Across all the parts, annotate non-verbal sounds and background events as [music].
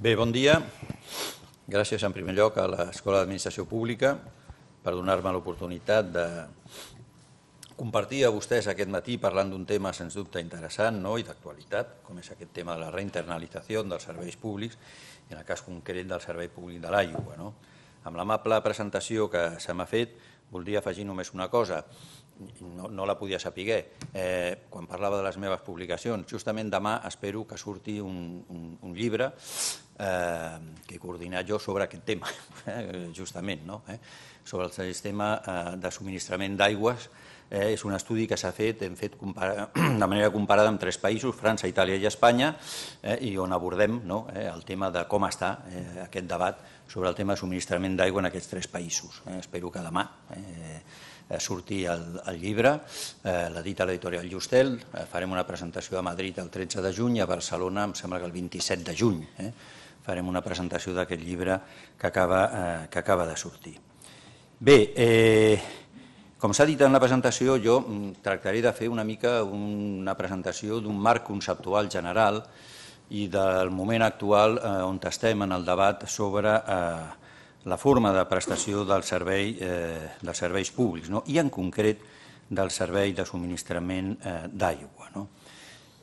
Bé, bon dia. Gràcies en primer lloc a l'Escola d'Administració Pública per donar-me l'oportunitat de compartir a vostès aquest matí parlant d'un tema sens dubte interessant no? i d'actualitat, com és aquest tema de la reinternalització dels serveis públics i en el cas concret del servei públic de l'aigua. No? Amb l'amable presentació que se m'ha fet, voldria afegir només una cosa no, no la podia saber eh, quan parlava de les meves publicacions. Justament demà espero que surti un, un, un llibre eh, que he coordinat jo sobre aquest tema, [laughs] eh, justament, no? eh, sobre el sistema eh, de subministrament d'aigües. Eh, és un estudi que s'ha fet, hem fet [clears throat] de manera comparada amb tres països, França, Itàlia i Espanya, eh, i on abordem no, eh, el tema de com està eh, aquest debat sobre el tema de subministrament d'aigua en aquests tres països. Eh, espero que demà eh, sortir el, el llibre, eh, l'edita l'editorial Justel, eh, farem una presentació a Madrid el 13 de juny i a Barcelona em sembla que el 27 de juny. Eh? Farem una presentació d'aquest llibre que acaba, eh, que acaba de sortir. Bé, eh, com s'ha dit en la presentació, jo mm, tractaré de fer una mica una presentació d'un marc conceptual general i del moment actual eh, on estem en el debat sobre eh, la forma de prestació del servei, eh, dels serveis públics no? i en concret del servei de subministrament eh, d'aigua. No?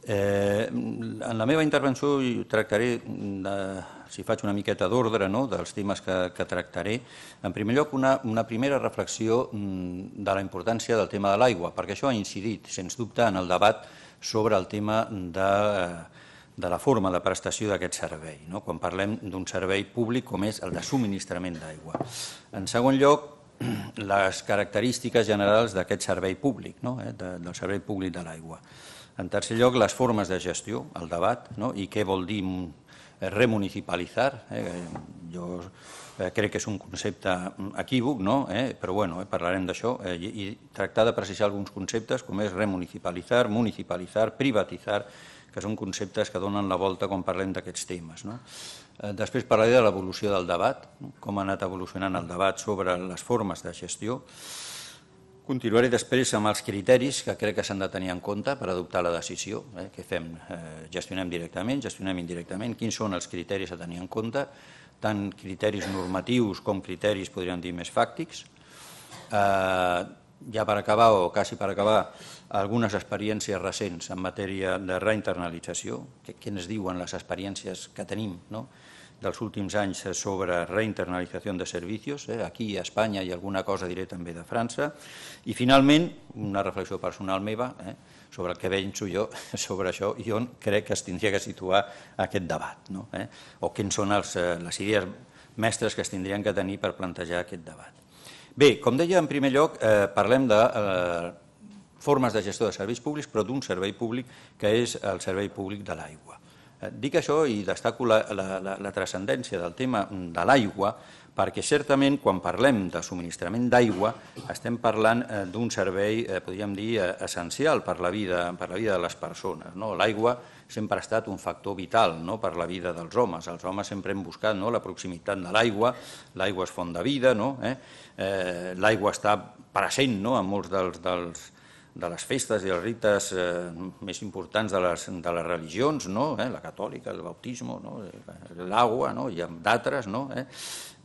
Eh, en la meva intervenció tractaré, de, si faig una miqueta d'ordre no? dels temes que, que tractaré, en primer lloc una, una primera reflexió mm, de la importància del tema de l'aigua, perquè això ha incidit, sens dubte, en el debat sobre el tema de eh, de la forma de prestació d'aquest servei, no? quan parlem d'un servei públic com és el de subministrament d'aigua. En segon lloc, [clears throat] les característiques generals d'aquest servei públic, no? eh? de, del servei públic de l'aigua. En tercer lloc, les formes de gestió, el debat, no? i què vol dir remunicipalitzar. Eh? Jo eh, crec que és un concepte equívoc, no? eh? però bueno, eh, parlarem d'això, eh? I, i tractar de precisar alguns conceptes com és remunicipalitzar, municipalitzar, privatitzar, que són conceptes que donen la volta quan parlem d'aquests temes. No? Eh, després parlaré de l'evolució del debat, com ha anat evolucionant el debat sobre les formes de gestió. Continuaré després amb els criteris que crec que s'han de tenir en compte per adoptar la decisió. Eh? Què fem? Eh, gestionem directament, gestionem indirectament? Quins són els criteris a tenir en compte? Tant criteris normatius com criteris, podríem dir, més fàctics. Eh, ja per acabar, o quasi per acabar, algunes experiències recents en matèria de reinternalització, que, que ens diuen les experiències que tenim no? dels últims anys sobre reinternalització de servicis, eh? aquí a Espanya i alguna cosa diré també de França, i finalment una reflexió personal meva eh? sobre el que penso jo [laughs] sobre això i on crec que es tindria que situar aquest debat, no? eh? o quins són els, eh, les idees mestres que es tindrien que tenir per plantejar aquest debat. Bé, com deia, en primer lloc, eh, parlem de eh, formes de gestió de serveis públics, però d'un servei públic que és el servei públic de l'aigua. Eh, dic això i destaco la, la, la, la transcendència del tema de l'aigua perquè certament quan parlem de subministrament d'aigua estem parlant eh, d'un servei, eh, podríem dir, essencial per la vida, per la vida de les persones. No? L'aigua sempre ha estat un factor vital no? per la vida dels homes. Els homes sempre hem buscat no? la proximitat de l'aigua, l'aigua és font de vida, no? eh? Eh, l'aigua està present no? en molts dels, dels, de les festes i els rites eh, més importants de les, de les religions, no? eh? la catòlica, el bautisme, no? l'aigua no? i d'altres. No? Eh?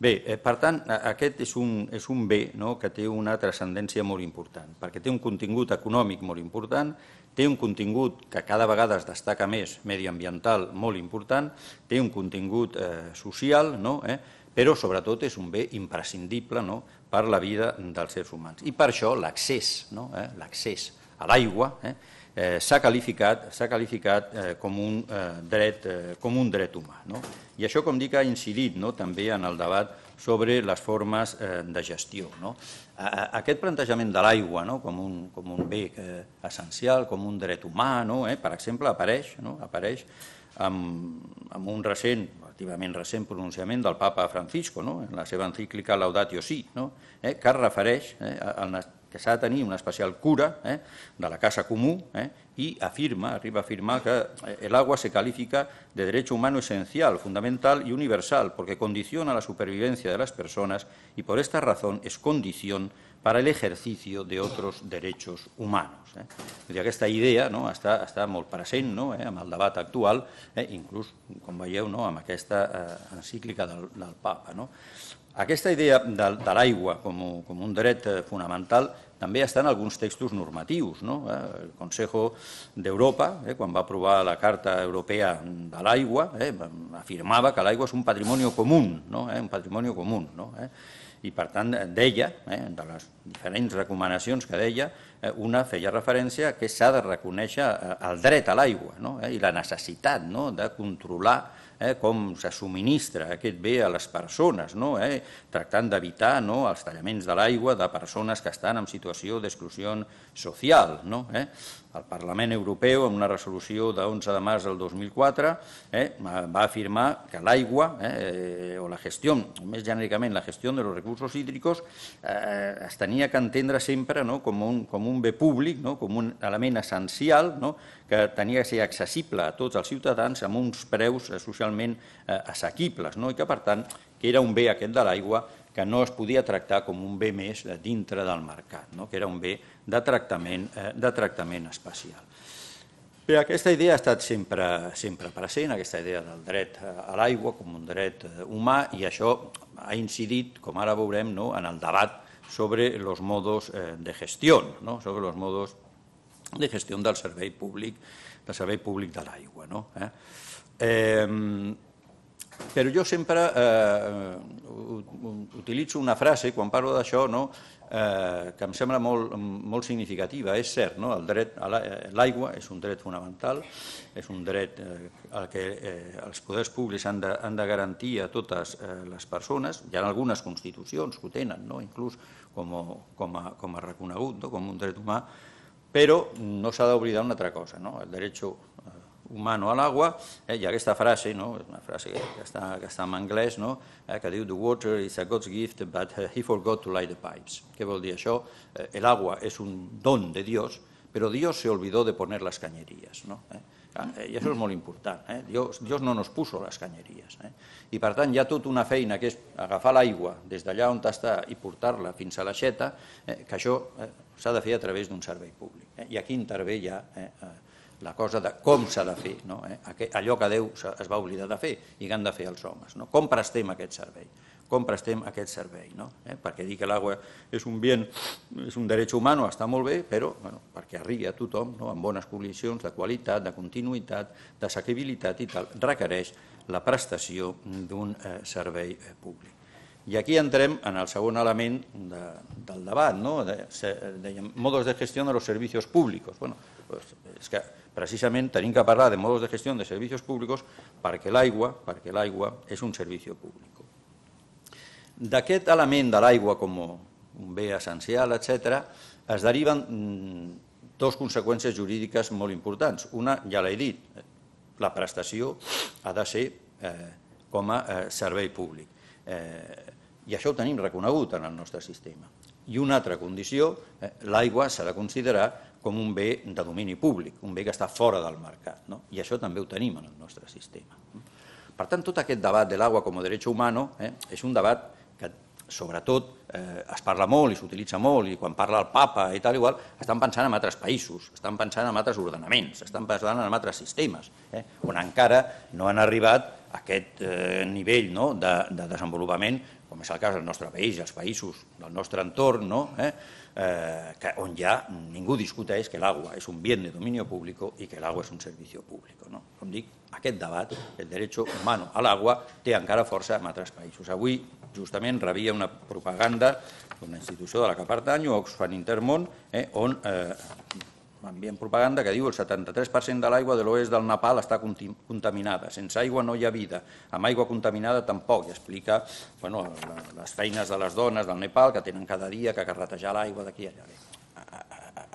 Bé, eh, per tant, aquest és un, és un bé no? que té una transcendència molt important, perquè té un contingut econòmic molt important, té un contingut que cada vegada es destaca més, mediambiental, molt important, té un contingut eh, social, no? eh? però sobretot és un bé imprescindible no? per la vida dels éssers humans. I per això l'accés no? eh? l'accés a l'aigua eh? Eh, s'ha qualificat, qualificat eh, com, un, eh, dret, eh, com un dret humà. No? I això, com dic, ha incidit no? també en el debat sobre les formes eh, de gestió. No? Aquest plantejament de l'aigua no? com, un, com un bé eh, essencial, com un dret humà, no? eh? per exemple, apareix, no? apareix amb, amb un recent relativament recent pronunciament del papa Francisco, no? en la seva encíclica Laudatio Si, no? eh? que es refereix eh? a, que s'ha de tenir una especial cura eh? de la casa comú eh? afirma, arriba a afirmar que eh, el agua se califica de derecho humano esencial, fundamental y universal, porque condiciona la supervivencia de las personas y por esta razón es condición para el ejercicio de otros derechos humanos. Eh? Aquesta idea no, està, està molt present no, eh, amb el debat actual, eh, inclús, com veieu, no, amb aquesta eh, encíclica del, del papa. No? Aquesta idea de, de l'aigua com, com un dret eh, fonamental també està en alguns textos normatius. No? Eh, el Consejo d'Europa, eh, quan va aprovar la Carta Europea de l'Aigua, eh, afirmava que l'aigua és un patrimoni comú, no? eh, un patrimoni comú. No? Eh? i per tant deia, eh, de les diferents recomanacions que deia, eh, una feia referència que s'ha de reconèixer eh, el dret a l'aigua no? eh, i la necessitat no? de controlar eh, com se subministra aquest bé a les persones, no? eh, tractant d'evitar no? els tallaments de l'aigua de persones que estan en situació d'exclusió social. No? Eh? El Parlament Europeu, en una resolució de 11 de març del 2004, eh, va afirmar que l'aigua, eh, o la gestió, més genèricament la gestió de los recursos hídricos, eh, es tenia que entendre sempre no, com, un, com un bé públic, no, com un element essencial, no, que tenia que ser accessible a tots els ciutadans amb uns preus eh, socialment eh, assequibles, no, i que, per tant, que era un bé aquest de l'aigua que no es podia tractar com un bé més dintre del mercat, no? que era un bé de tractament, eh, de tractament especial. Bé, aquesta idea ha estat sempre, sempre present, aquesta idea del dret a l'aigua com un dret eh, humà, i això ha incidit, com ara veurem, no? en el debat sobre els modos eh, de gestió, no? sobre els modos de gestió del servei públic, del servei públic de l'aigua. No? Eh? Eh, però jo sempre eh, utilitzo una frase, quan parlo d'això, no, eh, que em sembla molt, molt significativa. És cert, no? el dret a l'aigua és un dret fonamental, és un dret eh, al que eh, els poders públics han de, han de garantir a totes eh, les persones. Hi ha algunes constitucions que ho tenen, no? inclús com, a, com, a, com a reconegut, no? com un dret humà, però no s'ha d'oblidar una altra cosa, no? el dret humano a l'aigua, eh, hi ha aquesta frase, no? una frase que està, que està en anglès, no? eh, que diu «The water is a God's gift, but uh, he forgot to light the pipes». Què vol dir això? Eh, el agua és un don de Dios, però Dios se olvidó de poner las cañerías. ¿no? Eh? I això és molt important. Eh? Dios, Dios no nos puso les canyeries. Eh? I per tant hi ha tota una feina que és agafar l'aigua des d'allà on està i portar-la fins a l'aixeta, eh, que això eh, s'ha de fer a través d'un servei públic. Eh? I aquí intervé ja eh, eh, la cosa de com s'ha de fer, no? eh? allò que Déu es va oblidar de fer i que han de fer els homes. No? Com prestem aquest servei? Com prestem aquest servei? No? Eh? Perquè dir que l'aigua és un bien, és un dret humà està molt bé, però bueno, perquè arribi a tothom no? en bones condicions de qualitat, de continuïtat, d'assequibilitat i tal, requereix la prestació d'un eh, servei eh, públic. I aquí entrem en el segon element de, del debat, no? de, de, de modos de gestió de los servicios públicos. Bueno, pues, és que precisament tenim que parlar de modos de gestió de servicis públics perquè l'aigua perquè l'aigua és un servici públic. D'aquest element de l'aigua com un bé essencial, etc., es deriven mm, dos conseqüències jurídiques molt importants. Una, ja l'he dit, la prestació ha de ser eh, com a eh, servei públic. Eh, I això ho tenim reconegut en el nostre sistema. I una altra condició, eh, l'aigua s'ha de considerar com un bé de domini públic, un bé que està fora del mercat. No? I això també ho tenim en el nostre sistema. Per tant, tot aquest debat de l'aigua com a dret humà eh, és un debat que sobretot eh, es parla molt i s'utilitza molt i quan parla el papa i tal igual, estan pensant en altres països, estan pensant en altres ordenaments, estan pensant en altres sistemes, eh, on encara no han arribat a aquest eh, nivell no, de, de desenvolupament, com és el cas del nostre país i els països del nostre entorn, no, eh, eh, que, on ja ningú discuteix que l'aigua és un bien de domini públic i que l'aigua és un servici públic. No? Com dic, aquest debat, el dret humano a l'aigua, té encara força en altres països. Avui, justament, rebia una propaganda d'una institució de la que pertanyo, Oxfam Intermón, eh, on eh, m'envien propaganda que diu el 73% de l'aigua de l'oest del Nepal està contaminada. Sense aigua no hi ha vida. Amb aigua contaminada tampoc. I explica bueno, les feines de les dones del Nepal que tenen cada dia que carretejar l'aigua d'aquí allà.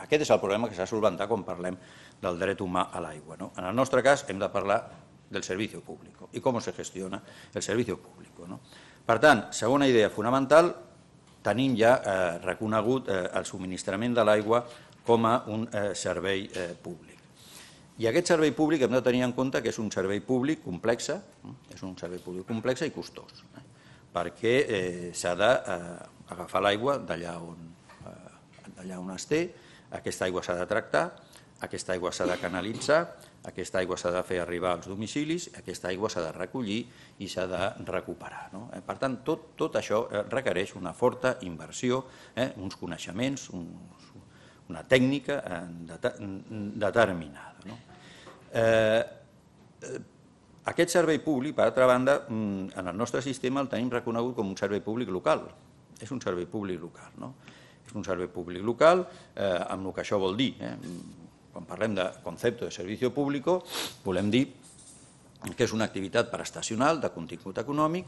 Aquest és el problema que s'ha de solventar quan parlem del dret humà a l'aigua. No? En el nostre cas hem de parlar del servici públic i com se gestiona el servici públic. No? Per tant, segona idea fonamental, tenim ja eh, reconegut eh, el subministrament de l'aigua com a un eh, servei eh, públic. I aquest servei públic hem de tenir en compte que és un servei públic complex, eh? és un servei públic complex i costós, eh? perquè eh, s'ha d'agafar l'aigua d'allà on allà on es té, aquesta aigua s'ha de tractar, aquesta aigua s'ha de canalitzar, aquesta aigua s'ha de fer arribar als domicilis, aquesta aigua s'ha de recollir i s'ha de recuperar. No? Per tant, tot, tot això requereix una forta inversió, eh, uns coneixements, uns, una tècnica determinada. No? Eh, aquest servei públic, per altra banda, mm, en el nostre sistema el tenim reconegut com un servei públic local. És un servei públic local. No? És un servei públic local, eh, amb el que això vol dir. Eh? Quan parlem de concepte de servici públic, volem dir que és una activitat prestacional de contingut econòmic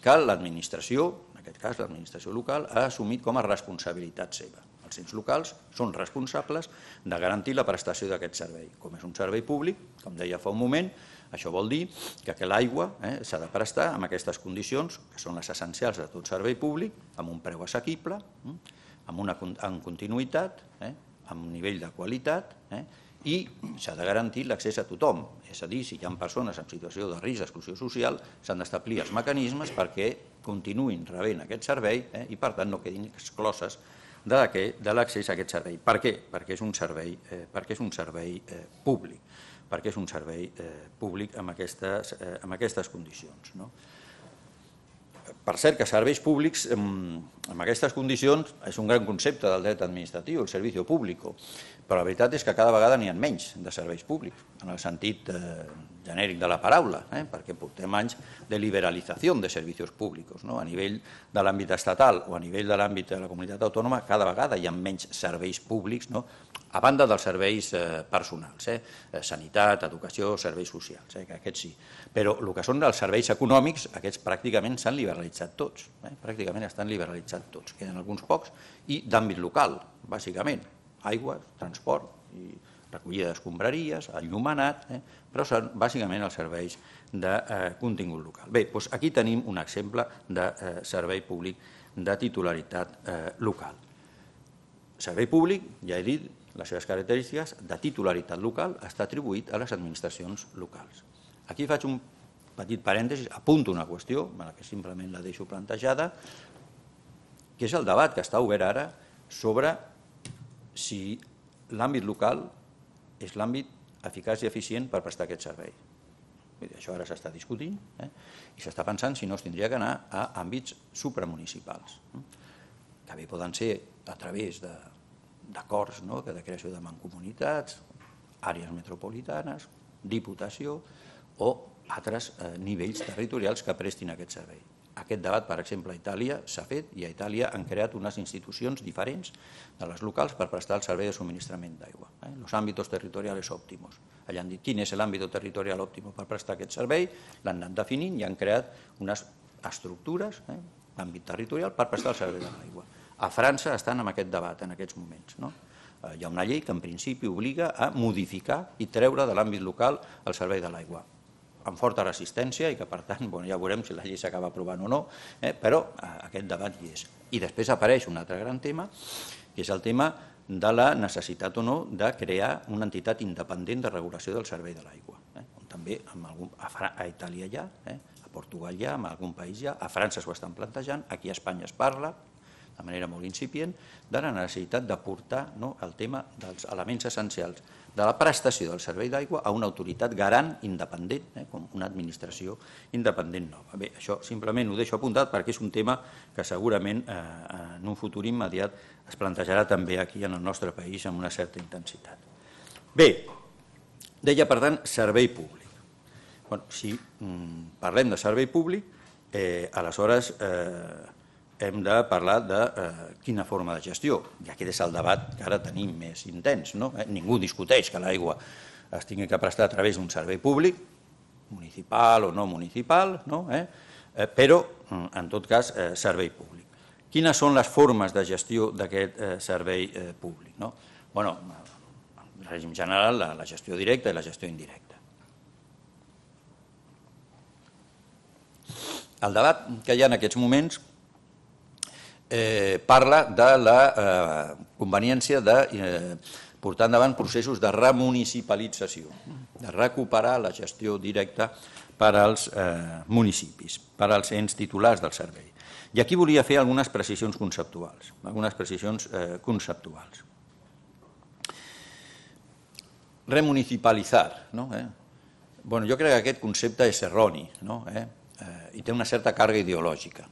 que l'administració, en aquest cas l'administració local, ha assumit com a responsabilitat seva. Els ens locals són responsables de garantir la prestació d'aquest servei. Com és un servei públic, com deia fa un moment, això vol dir que, l'aigua eh, s'ha de prestar amb aquestes condicions, que són les essencials de tot servei públic, amb un preu assequible, eh, amb una amb continuïtat, eh, amb un nivell de qualitat, eh, i s'ha de garantir l'accés a tothom. És a dir, si hi ha persones en situació de risc d'exclusió social, s'han d'establir els mecanismes perquè continuïn rebent aquest servei eh, i, per tant, no quedin excloses de l'accés a aquest servei. Per què? Perquè és un servei, eh, perquè és un servei eh, públic, perquè és un servei eh, públic amb aquestes, eh, amb aquestes condicions. No? Per cert, que serveis públics amb, amb aquestes condicions és un gran concepte del dret administratiu, el servicio público, però la veritat és que cada vegada n'hi ha menys de serveis públics, en el sentit eh, genèric de la paraula, eh, perquè portem anys de liberalització de servicis públics. No? A nivell de l'àmbit estatal o a nivell de l'àmbit de la comunitat autònoma, cada vegada hi ha menys serveis públics, no? a banda dels serveis eh, personals, eh? eh? sanitat, educació, serveis socials, eh? que aquests sí. Però el que són els serveis econòmics, aquests pràcticament s'han liberalitzat tots, eh? pràcticament estan liberalitzats tots, queden alguns pocs, i d'àmbit local, bàsicament, aigua, transport i recollida d'escombraries, enllumenat, eh? però són bàsicament els serveis de eh, contingut local. Bé, doncs aquí tenim un exemple de eh, servei públic de titularitat eh, local. Servei públic, ja he dit, les seves característiques de titularitat local està atribuït a les administracions locals. Aquí faig un petit parèntesis, apunto una qüestió, que simplement la deixo plantejada, que és el debat que està obert ara sobre si l'àmbit local és l'àmbit eficaç i eficient per prestar aquest servei. Això ara s'està discutint eh? i s'està pensant si no es tindria que anar a àmbits supramunicipals, eh? que poden ser a través de d'acords no? de creació de mancomunitats, àrees metropolitanes, diputació o altres eh, nivells territorials que prestin aquest servei. Aquest debat, per exemple, a Itàlia s'ha fet i a Itàlia han creat unes institucions diferents de les locals per prestar el servei de subministrament d'aigua. Eh? Els àmbits territorials òptimos. Allà han dit quin és l'àmbit territorial òptim per prestar aquest servei, l'han anat definint i han creat unes estructures eh, d'àmbit territorial per prestar el servei de l'aigua. A França estan en aquest debat en aquests moments. No? Eh, hi ha una llei que en principi obliga a modificar i treure de l'àmbit local el servei de l'aigua amb forta resistència i que per tant [laughs] bueno, ja veurem si la llei s'acaba aprovant o no, eh, però eh, aquest debat hi és. I després apareix un altre gran tema, que és el tema de la necessitat o no de crear una entitat independent de regulació del servei de l'aigua. Eh? També en algun, a, a Itàlia ha, eh? a Portugal ha, en algun país ha, a França s'ho estan plantejant, aquí a Espanya es parla, de manera molt incipient, de la necessitat d'aportar no, el tema dels elements essencials de la prestació del servei d'aigua a una autoritat garant independent, eh, com una administració independent nova. Bé, això simplement ho deixo apuntat perquè és un tema que segurament eh, en un futur immediat es plantejarà també aquí en el nostre país amb una certa intensitat. Bé, deia per tant servei públic. Bueno, si mm, parlem de servei públic, eh, aleshores eh, hem de parlar de eh, quina forma de gestió. I aquest és el debat que ara tenim més intens. No? Eh, ningú discuteix que l'aigua es tingui que prestar a través d'un servei públic, municipal o no municipal, no? Eh? Eh, però, mm, en tot cas, eh, servei públic. Quines són les formes de gestió d'aquest eh, servei eh, públic? No? Bueno, en règim general, la, la gestió directa i la gestió indirecta. El debat que hi ha en aquests moments eh, parla de la eh, conveniència de eh, portar endavant processos de remunicipalització, de recuperar la gestió directa per als eh, municipis, per als ens titulars del servei. I aquí volia fer algunes precisions conceptuals, algunes precisions eh, conceptuals. Remunicipalitzar, no? Eh? Bueno, jo crec que aquest concepte és erroni no? eh? Eh, i té una certa càrrega ideològica.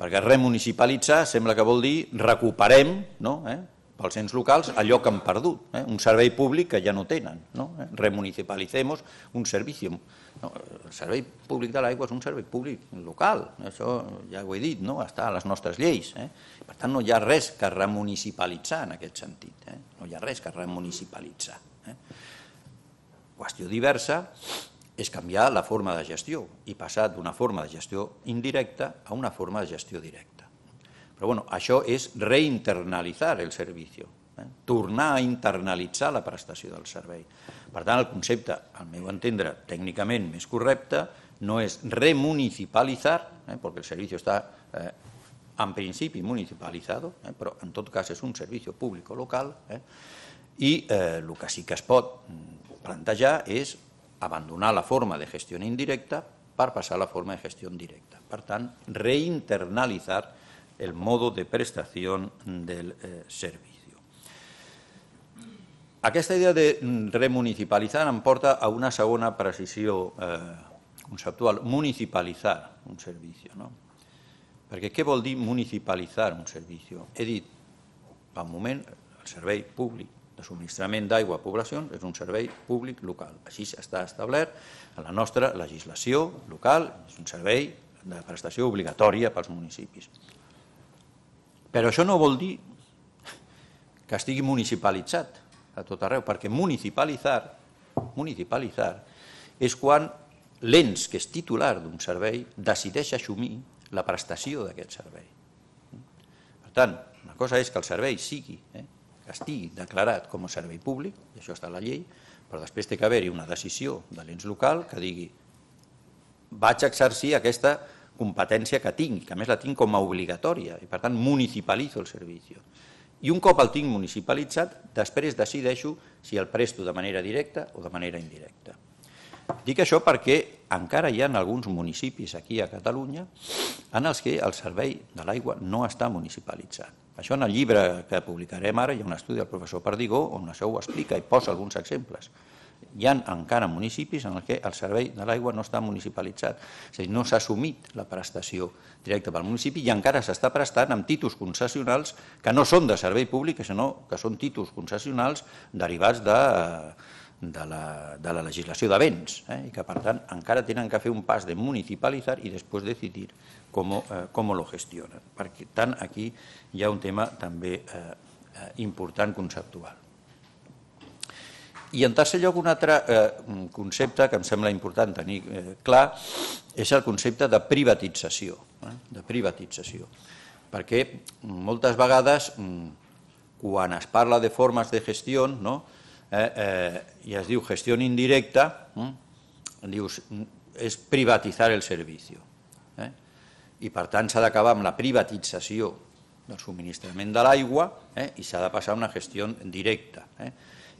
Perquè remunicipalitzar sembla que vol dir recuperem no? eh? pels ens locals allò que han perdut, eh? un servei públic que ja no tenen. No? Eh? Un servici. No? El servei públic de l'aigua és un servei públic local, això ja ho he dit, no? està a les nostres lleis. Eh? Per tant, no hi ha res que remunicipalitzar en aquest sentit, eh? no hi ha res que remunicipalitzar. Eh? Qüestió diversa és canviar la forma de gestió i passar d'una forma de gestió indirecta a una forma de gestió directa. Però bueno, això és reinternalitzar el servici, eh? tornar a internalitzar la prestació del servei. Per tant, el concepte, al meu entendre, tècnicament més correcte, no és remunicipalitzar, eh? perquè el servici està eh, en principi municipalitzat, eh? però en tot cas és un servici públic local, eh? i eh, el que sí que es pot plantejar és abandonar la forma de gestió indirecta per passar a la forma de gestió directa. Per tant, reinternalitzar el modo de prestación del eh, servicio. Aquesta idea de remunicipalitzar em porta a una segona precisió eh, conceptual, municipalitzar un servici. No? Perquè què vol dir un servici? He un moment, el servei públic de subministrament d'aigua a poblacions és un servei públic local. Així està establert en la nostra legislació local, és un servei de prestació obligatòria pels municipis. Però això no vol dir que estigui municipalitzat a tot arreu, perquè municipalitzar, municipalitzar és quan l'ens que és titular d'un servei decideix assumir la prestació d'aquest servei. Per tant, una cosa és que el servei sigui, eh, estigui declarat com a servei públic, i això està a la llei, però després té que haver-hi una decisió de l'ens local que digui vaig exercir aquesta competència que tinc, que a més la tinc com a obligatòria, i per tant municipalitzo el servici. I un cop el tinc municipalitzat, després decideixo si el presto de manera directa o de manera indirecta. Dic això perquè encara hi ha alguns municipis aquí a Catalunya en els que el servei de l'aigua no està municipalitzat. Això en el llibre que publicarem ara hi ha un estudi del professor Perdigó on això ho explica i posa alguns exemples hi ha encara municipis en què el servei de l'aigua no està municipalitzat. És a dir, no s'ha assumit la prestació directa pel municipi i encara s'està prestant amb títols concessionals que no són de servei públic, sinó que són títols concessionals derivats de, de, la, de la legislació de béns eh? i que, per tant, encara tenen que fer un pas de municipalitzar i després decidir com, eh, com lo. Per tant, aquí hi ha un tema també eh, eh important conceptual. I en tercer lloc, un altre eh, concepte que em sembla important tenir eh, clar és el concepte de privatització. Eh, de privatització. Perquè moltes vegades, mm, quan es parla de formes de gestió, no? eh, eh, i es diu gestió indirecta, eh, dius, és privatitzar el servici. I per tant s'ha d'acabar amb la privatització del subministrament de l'aigua eh, i s'ha de passar a una gestió directa. Eh?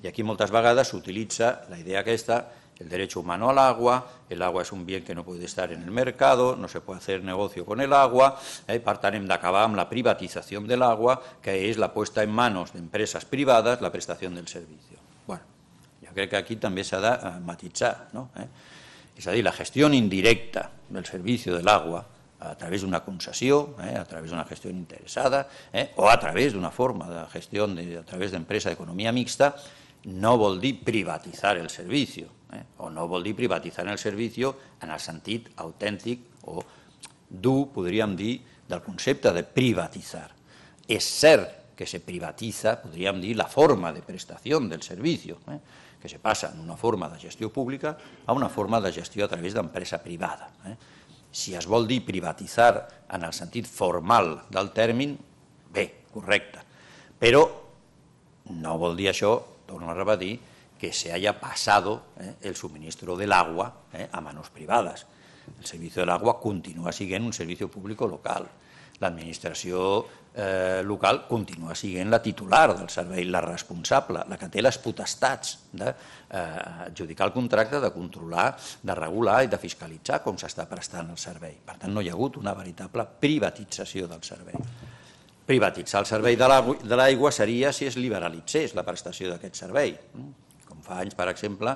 Y aquí muchas vegades s'utilitza la idea que está, el derecho humano al agua, el es un bien que no puede estar en el mercado, no se puede hacer negocio con el agua, eh? per tant hem d'acabar amb la privatización del agua, que és la puesta en manos de empresas privadas la prestación del servicio. Bueno, jo crec que aquí també s'ha de eh, matitzar, no? Eh? és a dir, la gestió indirecta del servicio del agua a través d'una concessió, eh, a través d'una gestió interessada, eh, o a través d'una forma de gestió de, a través d'empresa d'economia mixta, no vol dir privatitzar el servici, eh? o no vol dir privatitzar el servici en el sentit autèntic o dur, podríem dir, del concepte de privatitzar. És cert que se privatitza, podríem dir, la forma de prestació del servici, eh? que se passa d'una forma de gestió pública a una forma de gestió a través d'empresa privada. Eh? Si es vol dir privatitzar en el sentit formal del tèrmin, bé, correcte. Però no vol dir això torno a repetir, que se haya pasado eh, el suministro del agua eh, a manos privadas. El servicio del agua continúa siendo un servicio público local. L'administració eh, local continua sent la titular del servei, la responsable, la que té les potestats d'adjudicar eh, el contracte, de controlar, de regular i de fiscalitzar com s'està prestant el servei. Per tant, no hi ha hagut una veritable privatització del servei. Privatitzar el servei de l'aigua seria si es liberalitzés la prestació d'aquest servei. Com fa anys, per exemple,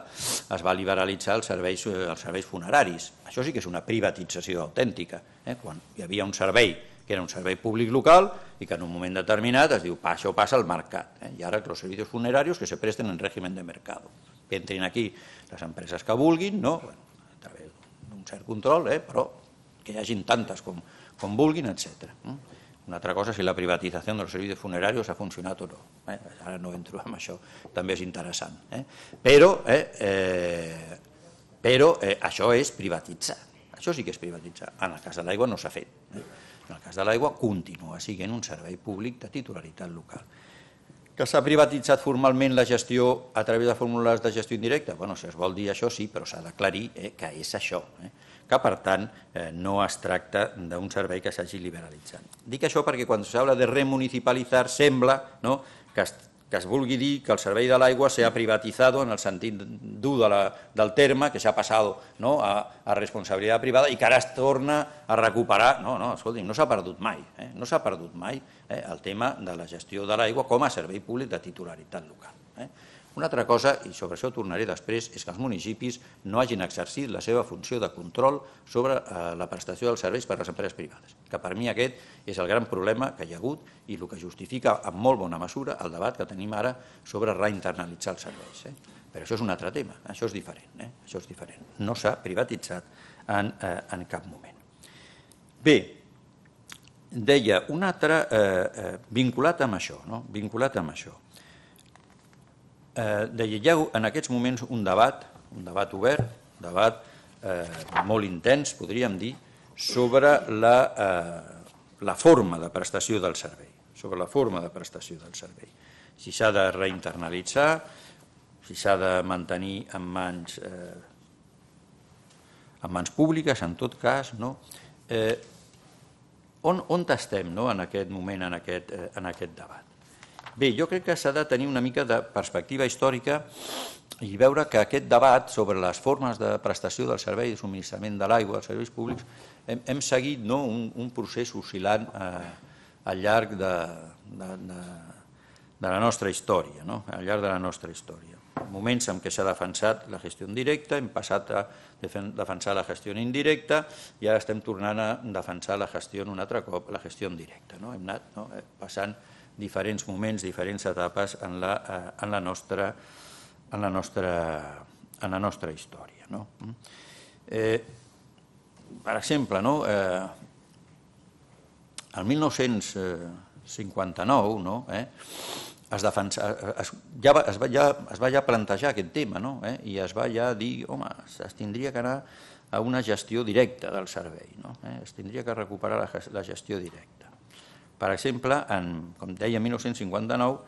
es va liberalitzar els serveis, els serveis funeraris. Això sí que és una privatització autèntica. Eh? Quan hi havia un servei que era un servei públic local i que en un moment determinat es diu això passa al mercat. Eh? I ara els servicis funerarios que se presten en règim de mercat. Que entrin aquí les empreses que vulguin, no? bueno, a través d'un cert control, eh? però que hi hagin tantes com, com vulguin, etc. Una altra cosa és si la privatització dels serveis funerarios ha funcionat o no. Eh? Ara no entro en això, també és interessant. Eh? Però, eh, eh, però eh, això és privatitzar. Això sí que és privatitzar. En el cas de l'aigua no s'ha fet. Eh? En el cas de l'aigua, continua sent un servei públic de titularitat local. Que s'ha privatitzat formalment la gestió a través de fórmules de gestió indirecta? Bueno, si es vol dir això, sí, però s'ha d'aclarir eh, que és això, eh, que per tant eh, no es tracta d'un servei que s'hagi liberalitzat. Dic això perquè quan s'habla de remunicipalitzar sembla no, que que es vulgui dir que el servei de l'aigua s'ha privatitzat en el sentit dur de la, del terme, que s'ha passat no, a, a responsabilitat privada i que ara es torna a recuperar. No, no, escolti, no s'ha perdut mai, eh? no s'ha perdut mai eh, el tema de la gestió de l'aigua com a servei públic de titularitat local. Eh? Una altra cosa, i sobre això tornaré després, és que els municipis no hagin exercit la seva funció de control sobre eh, la prestació dels serveis per a les empreses privades, que per mi aquest és el gran problema que hi ha hagut i el que justifica en molt bona mesura el debat que tenim ara sobre reinternalitzar els serveis. Eh? Però això és un altre tema, això és diferent, eh? això és diferent. No s'ha privatitzat en, eh, en cap moment. Bé, deia un altre eh, eh, vinculat amb això, no? vinculat amb això eh, ha en aquests moments un debat, un debat obert, un debat eh, molt intens, podríem dir, sobre la, eh, la forma de prestació del servei, sobre la forma de prestació del servei. Si s'ha de reinternalitzar, si s'ha de mantenir en mans, eh, en mans públiques, en tot cas, no? Eh, on, on estem no? en aquest moment, en aquest, eh, en aquest debat? Bé, jo crec que s'ha de tenir una mica de perspectiva històrica i veure que aquest debat sobre les formes de prestació del servei de subministrament de l'aigua als serveis públics hem, hem seguit no, un, un procés oscil·lant eh, al llarg de, de, de, de la nostra història, no? al llarg de la nostra història. Moments en què s'ha defensat la gestió indirecta, hem passat a defensar la gestió indirecta i ara estem tornant a defensar la gestió un altre cop, la gestió indirecta. No? Hem anat no? Eh, passant diferents moments, diferents etapes en la, eh, en la, nostra, en la, nostra, en la nostra història. No? Eh, per exemple, no, eh, el 1959 no, eh, es, defensa, es, ja va, es, va ja, es va ja plantejar aquest tema no? eh, i es va ja dir, home, es tindria que anar a una gestió directa del servei, no? eh? es tindria que recuperar la, la gestió directa. Per exemple, en, com deia, 1959,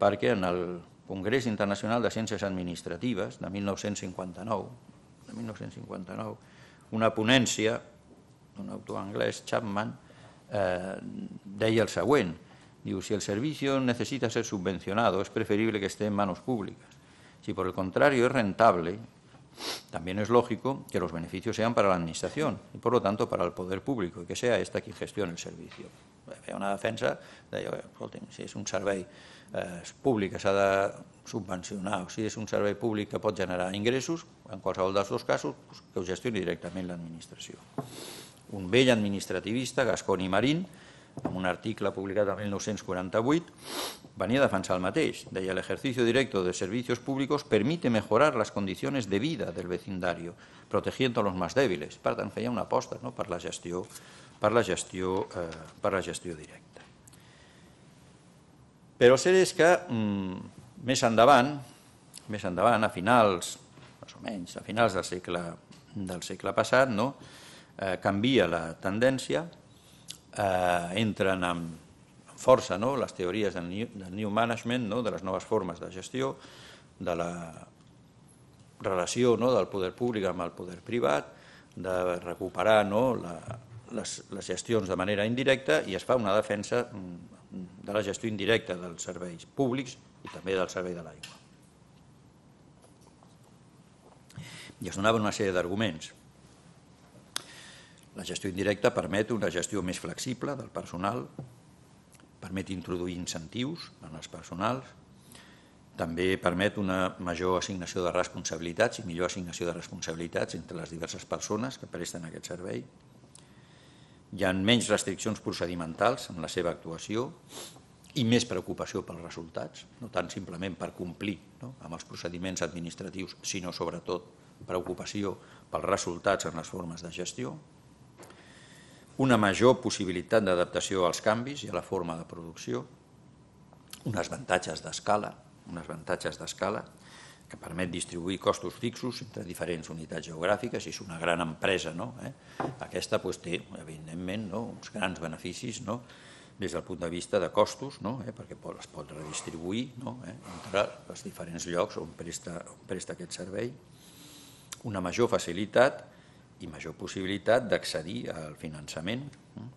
perquè en el Congrés Internacional de Ciències Administratives de 1959, de 1959 una ponència d'un autor anglès, Chapman, eh, deia el següent, si el servicio necesita ser subvencionado, es preferible que esté en manos públicas. Si por el contrario es rentable, también es lógico que los beneficios sean para la Administración y por lo tanto para el poder público y que sea esta quien gestione el servicio. Feia una defensa, deia, escolti'm, si és un servei eh, públic que s'ha de subvencionar o si és un servei públic que pot generar ingressos, en qualsevol dels dos casos, doncs, que ho gestioni directament l'administració. Un vell administrativista, Gasconi Marín, en un article publicat el 1948, venía a defensar el mateix. Deia, el ejercicio directo de servicios públicos permite mejorar las condiciones de vida del vecindario, protegiendo a los más débiles. Per tant, feia una aposta no, per, la gestió, per, la gestió, eh, per la gestió directa. Però el cert és que mm, més endavant, més endavant, a finals, més o menys, a finals del segle, del segle passat, no, eh, canvia la tendència, eh, entren amb força no? les teories del new, del new management, no? de les noves formes de gestió, de la relació no? del poder públic amb el poder privat, de recuperar no? la, les, les gestions de manera indirecta i es fa una defensa mm, de la gestió indirecta dels serveis públics i també del servei de l'aigua. I es donaven una sèrie d'arguments. La gestió indirecta permet una gestió més flexible del personal, permet introduir incentius en els personals, també permet una major assignació de responsabilitats i millor assignació de responsabilitats entre les diverses persones que presten aquest servei. Hi ha menys restriccions procedimentals en la seva actuació i més preocupació pels resultats, no tant simplement per complir no, amb els procediments administratius, sinó sobretot preocupació pels resultats en les formes de gestió, una major possibilitat d'adaptació als canvis i a la forma de producció, uns avantatges d'escala, uns avantatges d'escala que permet distribuir costos fixos entre diferents unitats geogràfiques, és una gran empresa, no? eh? aquesta pues, té, evidentment, no? uns grans beneficis no? des del punt de vista de costos, no? eh? perquè es pot redistribuir no? eh? entre els diferents llocs on presta, on presta aquest servei, una major facilitat i major possibilitat d'accedir al finançament. No?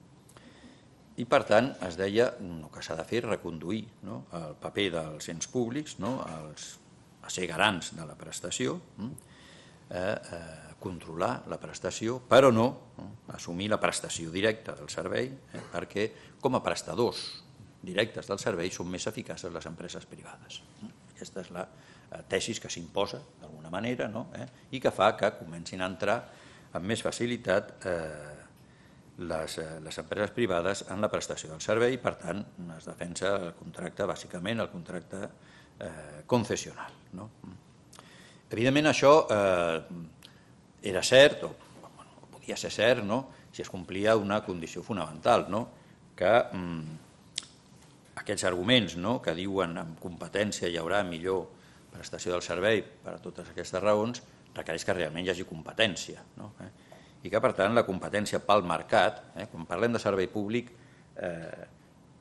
I, per tant, es deia el que s'ha de fer reconduir no? el paper dels ens públics no? als, a ser garants de la prestació, mm, eh, eh, controlar la prestació, però no eh, assumir la prestació directa del servei, eh, perquè com a prestadors directes del servei són més eficaces les empreses privades. Aquesta és la eh, tesis que s'imposa d'alguna manera no? eh, i que fa que comencin a entrar amb més facilitat eh, les, eh, les empreses privades en la prestació del servei, per tant, es defensa el contracte, bàsicament el contracte eh, concessional. No? Evidentment això eh, era cert, o, bueno, podia ser cert, no? si es complia una condició fonamental, no? que mm, aquests arguments no? que diuen amb competència hi haurà millor prestació del servei per a totes aquestes raons, requereix que realment hi hagi competència. No? Eh? i que, per tant, la competència pel mercat, eh, quan parlem de servei públic, eh,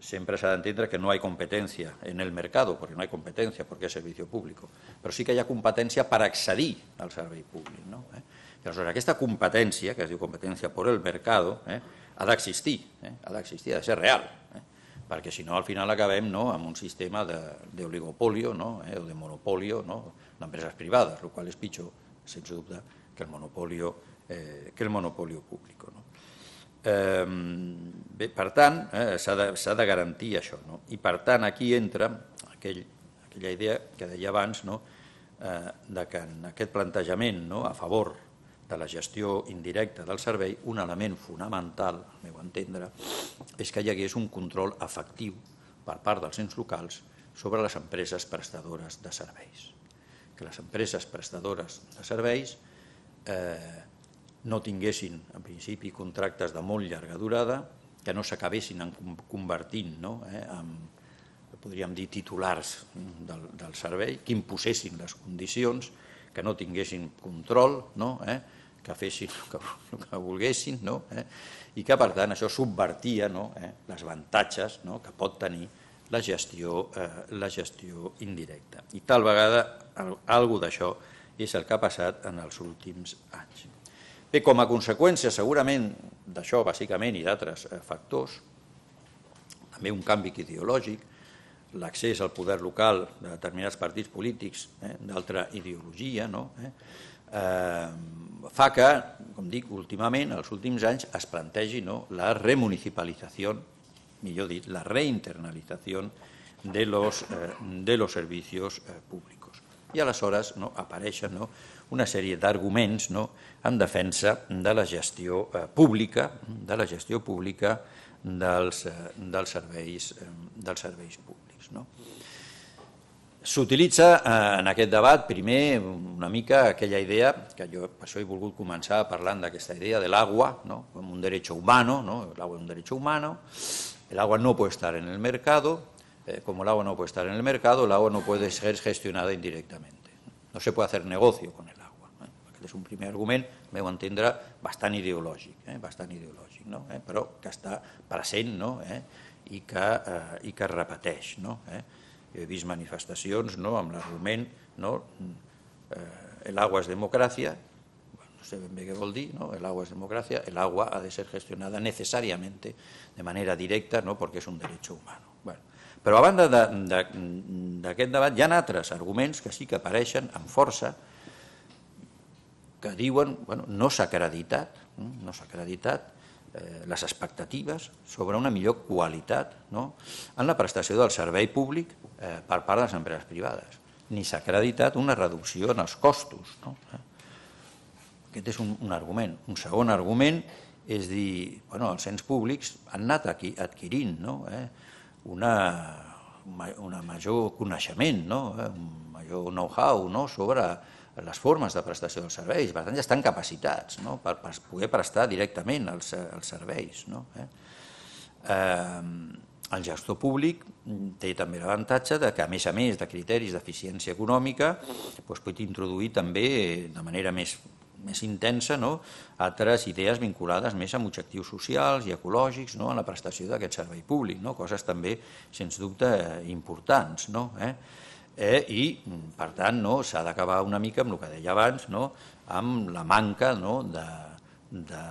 siempre se ha de entender que no hay competencia en el mercado, porque no hay competencia, porque es servicio público, però sí que hi ha competència per accedir al servei públic. No? Eh? Aleshores, aquesta competència, que es diu competència per el mercado, eh, ha d'existir, eh? ha d'existir, ha de ser real, eh? perquè si no al final acabem no, un sistema d'oligopolio no? eh? o de monopolio no? d'empreses privades, el qual és pitjor, sense dubte, que el monopolio eh, que el monopoli públic. No? Eh, bé, per tant, eh, s'ha de, de garantir això. No? I per tant, aquí entra aquell, aquella idea que deia abans, no? eh, de que en aquest plantejament no? a favor de la gestió indirecta del servei, un element fonamental, al meu entendre, és que hi hagués un control efectiu per part dels ens locals sobre les empreses prestadores de serveis. Que les empreses prestadores de serveis eh, no tinguessin, en principi, contractes de molt llarga durada, que no s'acabessin convertint no? eh, en, podríem dir, titulars del, del servei, que imposessin les condicions, que no tinguessin control, no? eh, que fessin el que, el que volguessin, no? eh, i que, per tant, això subvertia no? eh, les avantatges no? que pot tenir la gestió, eh, la gestió indirecta. I tal vegada, alguna d'això és el que ha passat en els últims anys. Bé, com a conseqüència segurament d'això bàsicament i d'altres eh, factors, també un canvi ideològic, l'accés al poder local de determinats partits polítics eh, d'altra ideologia, no? eh, eh, fa que, com dic, últimament, els últims anys, es plantegi no, la remunicipalització, millor dit, la reinternalització de los, eh, de los servicios eh, públicos. I aleshores no, apareixen no, una sèrie d'arguments no, en defensa de la gestió eh, pública, de la gestió pública dels, eh, dels, serveis, eh, dels serveis públics. No? S'utilitza eh, en aquest debat primer una mica aquella idea, que jo per això he volgut començar parlant d'aquesta idea de l'aigua no? com un dret humano, no? l'aigua és un dret humano, el agua no puede estar en el mercado, eh, agua no puede estar en el mercado, el agua no puede ser gestionada indirectamente. No se puede hacer negocio con el és un primer argument, meu entendre, bastant ideològic, eh? bastant ideològic, no? eh? però que està present no? eh? I, que, eh, i que es repeteix. No? Eh? He vist manifestacions no? amb l'argument no? eh, el agua és democràcia, no sé ben bé què vol dir, ¿no? el agua es democracia, el agua ha de ser gestionada necesariamente de manera directa, no porque es un derecho humano. Bueno, però a banda d'aquest debat hi ha altres arguments que sí que apareixen amb força que diuen, bueno, no s'ha acreditat, no s'ha acreditat eh, les expectatives sobre una millor qualitat no? en la prestació del servei públic eh, per part de les empreses privades, ni s'ha acreditat una reducció en els costos. No? Aquest és un, un argument. Un segon argument és dir, bueno, els ens públics han anat aquí, adquirint no? eh? una, una major coneixement, no? eh? un major know-how no? sobre les formes de prestació dels serveis. Per tant, ja estan capacitats no? per, per poder prestar directament els, els serveis. No? Eh? Eh, el gestor públic té també l'avantatge de que, a més a més de criteris d'eficiència econòmica, doncs pot introduir també de manera més més intensa no? altres idees vinculades més amb objectius socials i ecològics no? en la prestació d'aquest servei públic, no? coses també, sens dubte, importants. No? Eh? Eh, I, per tant, no, s'ha d'acabar una mica amb el que deia abans, no? amb la manca no? de, de,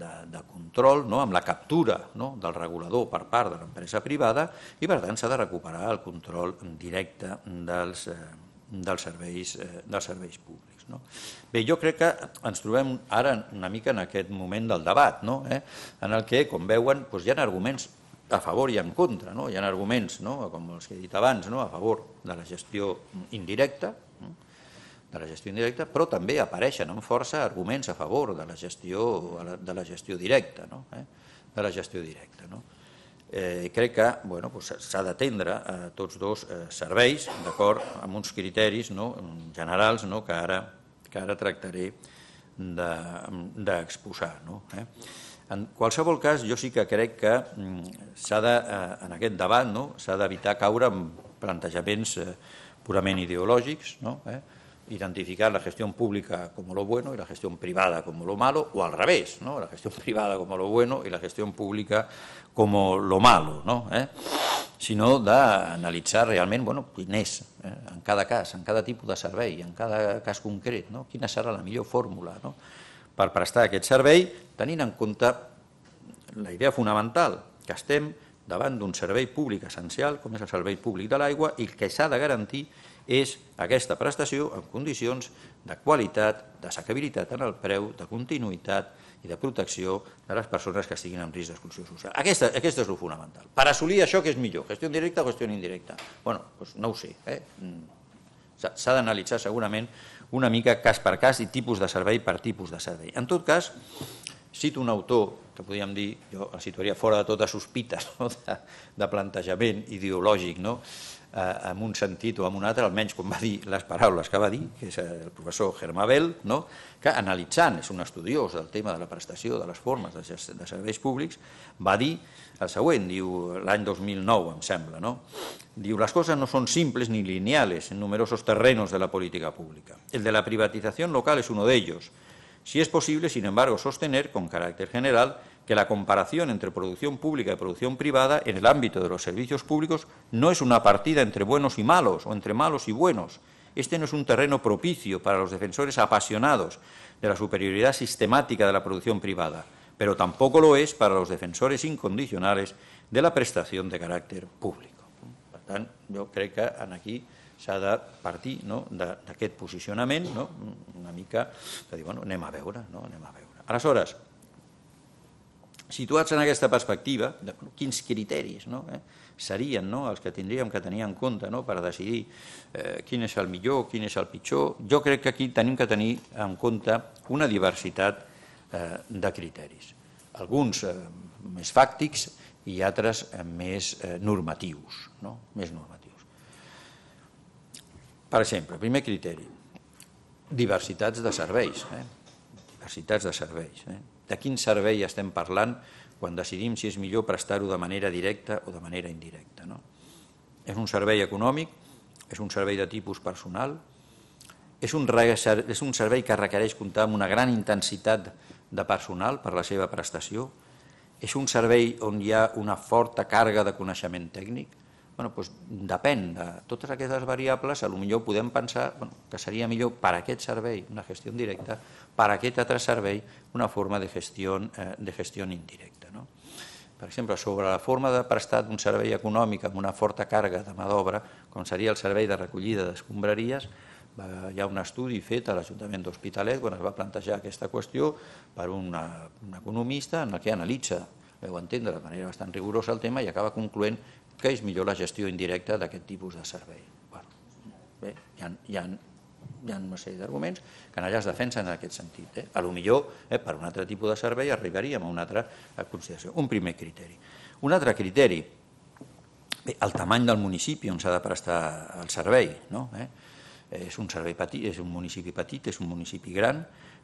de, de control, no? amb la captura no? del regulador per part de l'empresa privada i, per tant, s'ha de recuperar el control directe dels, eh, dels, serveis, eh, dels serveis públics. No? Bé, jo crec que ens trobem ara una mica en aquest moment del debat, no? eh? en el que, com veuen, doncs hi ha arguments a favor i en contra. No? Hi ha arguments, no? com els que he dit abans, no? a favor de la gestió indirecta, no? de la gestió indirecta, però també apareixen amb força arguments a favor de la gestió, de la gestió directa. No? Eh? De la gestió directa. No? Eh, crec que bueno, s'ha doncs d'atendre a tots dos eh, serveis d'acord amb uns criteris no, generals no, que, ara, que ara tractaré d'exposar. De, no, eh? En qualsevol cas, jo sí que crec que mm, s'ha de, eh, en aquest debat no, s'ha d'evitar caure en plantejaments eh, purament ideològics, no, eh? identificar la gestión pública como lo bueno y la gestión privada como lo malo, o al revés, ¿no? la gestión privada como lo bueno y la gestión pública como lo malo, no? eh? sinó d'analitzar realment bueno, quin és, eh? en cada cas, en cada tipus de servei, en cada cas concret, no? quina serà la millor fórmula no? Per prestar aquest servei, tenint en compte la idea fonamental, que estem davant d'un servei públic essencial, com és el servei públic de l'aigua, i que s'ha de garantir és aquesta prestació en condicions de qualitat, d'assequibilitat en el preu, de continuïtat i de protecció de les persones que estiguin en risc d'exclusió social. Aquesta, aquesta és el fonamental. Per assolir això, què és millor? Gestió directa o gestió indirecta? bueno, doncs no ho sé. Eh? S'ha d'analitzar segurament una mica cas per cas i tipus de servei per tipus de servei. En tot cas, cito un autor que podríem dir, jo el situaria fora de tota sospita [laughs] no? de, de plantejament ideològic, no? Eh, en un sentit o en un altre, almenys com va dir les paraules que va dir, que és el professor Germà Bell, no? que analitzant, és un estudiós del tema de la prestació de les formes de, serveis públics, va dir el següent, diu l'any 2009, em sembla, no? diu, las cosas no son simples ni lineales en numerosos terrenos de la política pública. El de la privatización local es uno de ellos. Si es posible, sin embargo, sostener con carácter general que la comparación entre producción pública y producción privada en el ámbito de los servicios públicos no es una partida entre buenos y malos o entre malos y buenos. Este no es un terreno propicio para los defensores apasionados de la superioridad sistemática de la producción privada, pero tampoco lo es para los defensores incondicionales de la prestación de caràcter públic. Per tant, que en aquí s'ha de partir no, d'aquest posicionament, no, una mica de dir, bueno, anem a veure, no, anem a veure. Aleshores, situats en aquesta perspectiva, de quins criteris no, eh, serien no, els que tindríem que tenir en compte no, per decidir eh, quin és el millor, quin és el pitjor, jo crec que aquí tenim que tenir en compte una diversitat eh, de criteris. Alguns eh, més fàctics i altres eh, més eh, normatius. No? més normatius. Per exemple, primer criteri, diversitats de serveis. Eh? Diversitats de serveis. Eh? De quin servei estem parlant quan decidim si és millor prestar-ho de manera directa o de manera indirecta. No? És un servei econòmic, és un servei de tipus personal, és un, és un servei que requereix comptar amb una gran intensitat de personal per la seva prestació, és un servei on hi ha una forta càrrega de coneixement tècnic, bueno, doncs depèn de totes aquestes variables, a lo millor podem pensar bueno, que seria millor per a aquest servei una gestió directa, per a aquest altre servei una forma de gestió, eh, de gestió indirecta. No? Per exemple, sobre la forma de prestar un servei econòmic amb una forta càrrega de mà d'obra, com seria el servei de recollida d'escombraries, hi ha un estudi fet a l'Ajuntament d'Hospitalet quan es va plantejar aquesta qüestió per una, un economista en el que analitza, veu entendre de manera bastant rigorosa el tema i acaba concloent que és millor la gestió indirecta d'aquest tipus de servei. Bueno, bé, hi ha, hi ha, hi ha una sèrie d'arguments que allà es defensen en aquest sentit. Eh? A lo millor, eh, per un altre tipus de servei, arribaríem a una altra consideració. Un primer criteri. Un altre criteri, bé, el tamany del municipi on s'ha de prestar el servei. No? Eh? és un servei petit, és un municipi petit, és un municipi gran,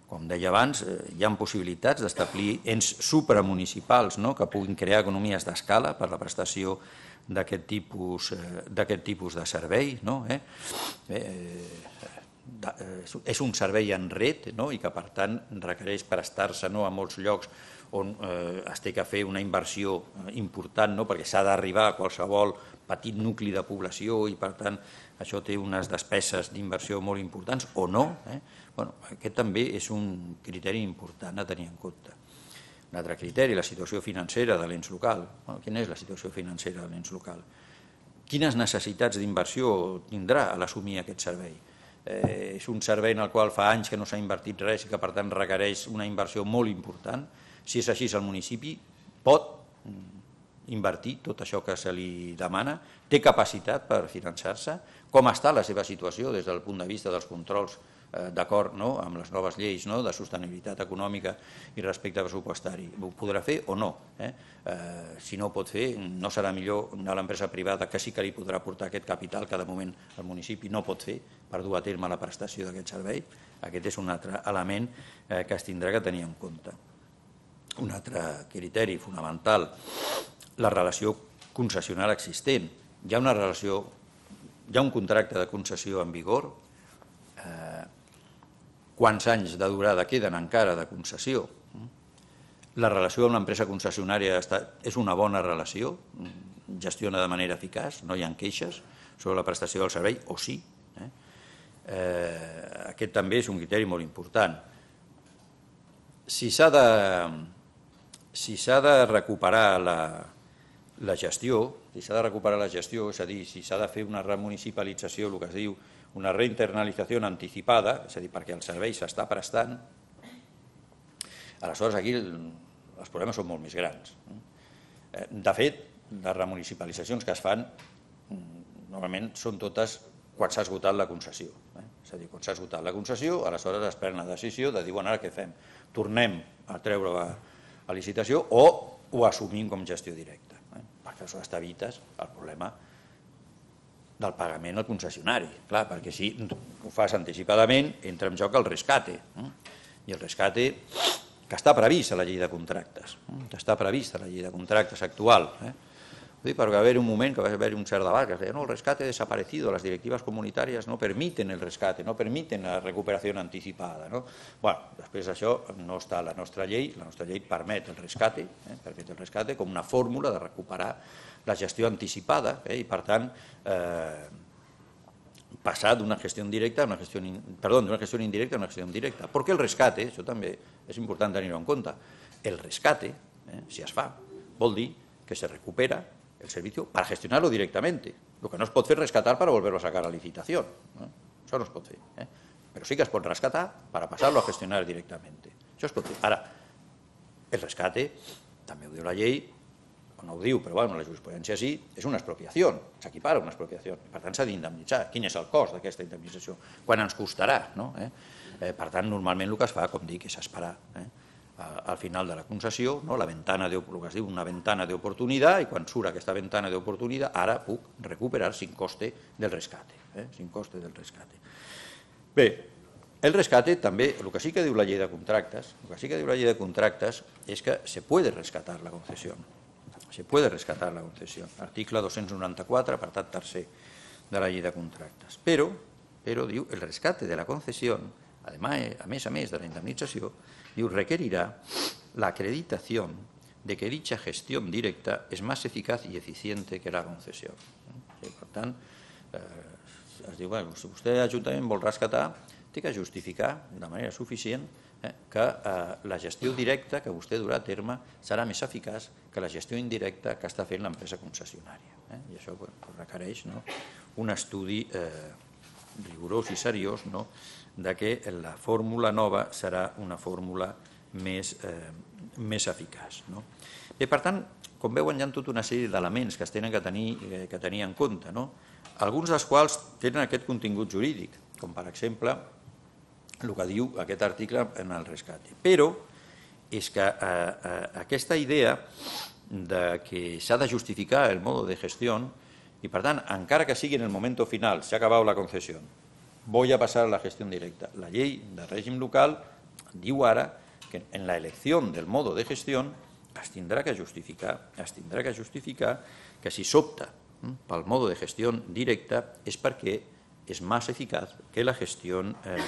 com deia abans, eh, hi ha possibilitats d'establir ens supramunicipals no? que puguin crear economies d'escala per la prestació d'aquest tipus, eh, tipus de servei. No? Eh? Eh, és un servei en red no? i que per tant requereix prestar-se no? a molts llocs on eh, es té que fer una inversió important no? perquè s'ha d'arribar a qualsevol petit nucli de població i per tant això té unes despeses d'inversió molt importants o no. Eh? Bueno, aquest també és un criteri important a tenir en compte. Un altre criteri, la situació financera de l'ens local. Bueno, quina és la situació financera de l'ens local? Quines necessitats d'inversió tindrà a l'assumir aquest servei? Eh, és un servei en el qual fa anys que no s'ha invertit res i que per tant requereix una inversió molt important. Si és així, el municipi pot invertir tot això que se li demana, té capacitat per finançar-se, com està la seva situació des del punt de vista dels controls d'acord no? amb les noves lleis no? de sostenibilitat econòmica i respecte pressupostari. Ho podrà fer o no? Eh? Eh, si no ho pot fer, no serà millor a l'empresa privada que sí que li podrà portar aquest capital que de moment el municipi no pot fer per dur a terme la prestació d'aquest servei. Aquest és un altre element eh, que es tindrà que tenir en compte. Un altre criteri fonamental la relació concessional existent. Hi ha una relació, hi ha un contracte de concessió en vigor, eh, quants anys de durada queden encara de concessió. La relació amb l'empresa concessionària és una bona relació, gestiona de manera eficaç, no hi ha queixes sobre la prestació del servei, o sí. Eh? Eh, aquest també és un criteri molt important. Si s'ha de, si de recuperar la, la gestió, si s'ha de recuperar la gestió, és a dir, si s'ha de fer una remunicipalització, el que es diu una reinternalització anticipada, és a dir, perquè el servei s'està prestant, aleshores aquí els problemes són molt més grans. Eh, de fet, les remunicipalitzacions que es fan normalment són totes quan s'ha esgotat la concessió. Eh? És a dir, quan s'ha esgotat la concessió, aleshores es pren la decisió de dir, bueno, ara què fem? Tornem a treure a, a licitació o ho assumim com gestió directa perquè aleshores t'evites el problema del pagament al concessionari, clar, perquè si ho fas anticipadament entra en joc el rescate, i el rescate que està previst a la llei de contractes, que està previst a la llei de contractes actual, eh? Sí, perquè va haver un moment que va haver un cert debat que es deia, no, el rescate ha desaparecido, las directivas comunitarias no permiten el rescate, no permiten la recuperació anticipada. No? Bueno, després això no està la nostra llei, la nostra llei permet el rescate, eh, permet el rescate com una fórmula de recuperar la gestió anticipada eh, i per tant eh, passar d'una gestió directa a una gestió, perdó, d'una gestió indirecta a una gestió directa. Perquè el rescate, això també és important tenir-ho en compte, el rescate, eh, si es fa, vol dir que se recupera el servicio para gestionarlo directamente. Lo que no es pot fer es rescatar para volverlo a sacar a licitación. ¿no? Això no es pot fer. Eh? Però sí que es pot rescatar para pasarlo a gestionar directamente. Això es pot fer. Ara, el rescate, també ho diu la llei, no ho diu, però bueno, la jurisprudència sí, és una expropiació, s'equipara una expropiació. Per tant, s'ha d'indemnitzar. Quin és el cost d'aquesta indemnització? Quan ens costarà? No? Eh? Eh, per tant, normalment el que es fa, com dic, és esperar. Eh? al final de la concessió, no? la ventana el que es diu una ventana d'oportunitat, i quan surt aquesta ventana d'oportunitat, ara puc recuperar sin coste del rescate. Eh? Sin coste del rescate. Bé, el rescate també, el que sí que diu la llei de contractes, el que sí que diu la llei de contractes és que se puede rescatar la concessió. Se puede rescatar la concessió. Article 294, apartat tercer de la llei de contractes. Però, però diu, el rescate de la concessió, además, a més a més de la indemnització, diu, requerirà la acreditación de que dicha gestión directa es más eficaz y eficiente que la concesión. I, per tant, eh, es diu, bueno, si vostè Ajuntament vol rescatar, té que justificar de manera suficient eh, que eh, la gestió directa que vostè durà a terme serà més eficaç que la gestió indirecta que està fent l'empresa concessionària. Eh? I això requereix no, un estudi eh, rigorós i seriós no, de que la fórmula nova serà una fórmula més, eh, més eficaç. No? Per tant, com veuen, hi ha tota una sèrie d'elements que es tenen que tenir, eh, que en compte, no? alguns dels quals tenen aquest contingut jurídic, com per exemple el que diu aquest article en el rescate. Però és que eh, eh, aquesta idea de que s'ha de justificar el mode de gestió i, per tant, encara que sigui en el moment final, s'ha acabat la concessió, voy a a la gestió directa. La llei de règim local diu ara que en la elecció del mode de gestió es tindrà que justificar, es tindrà que justificar que si s'opta hm, pel mode de gestió directa és perquè és més eficaç que la gestió eh,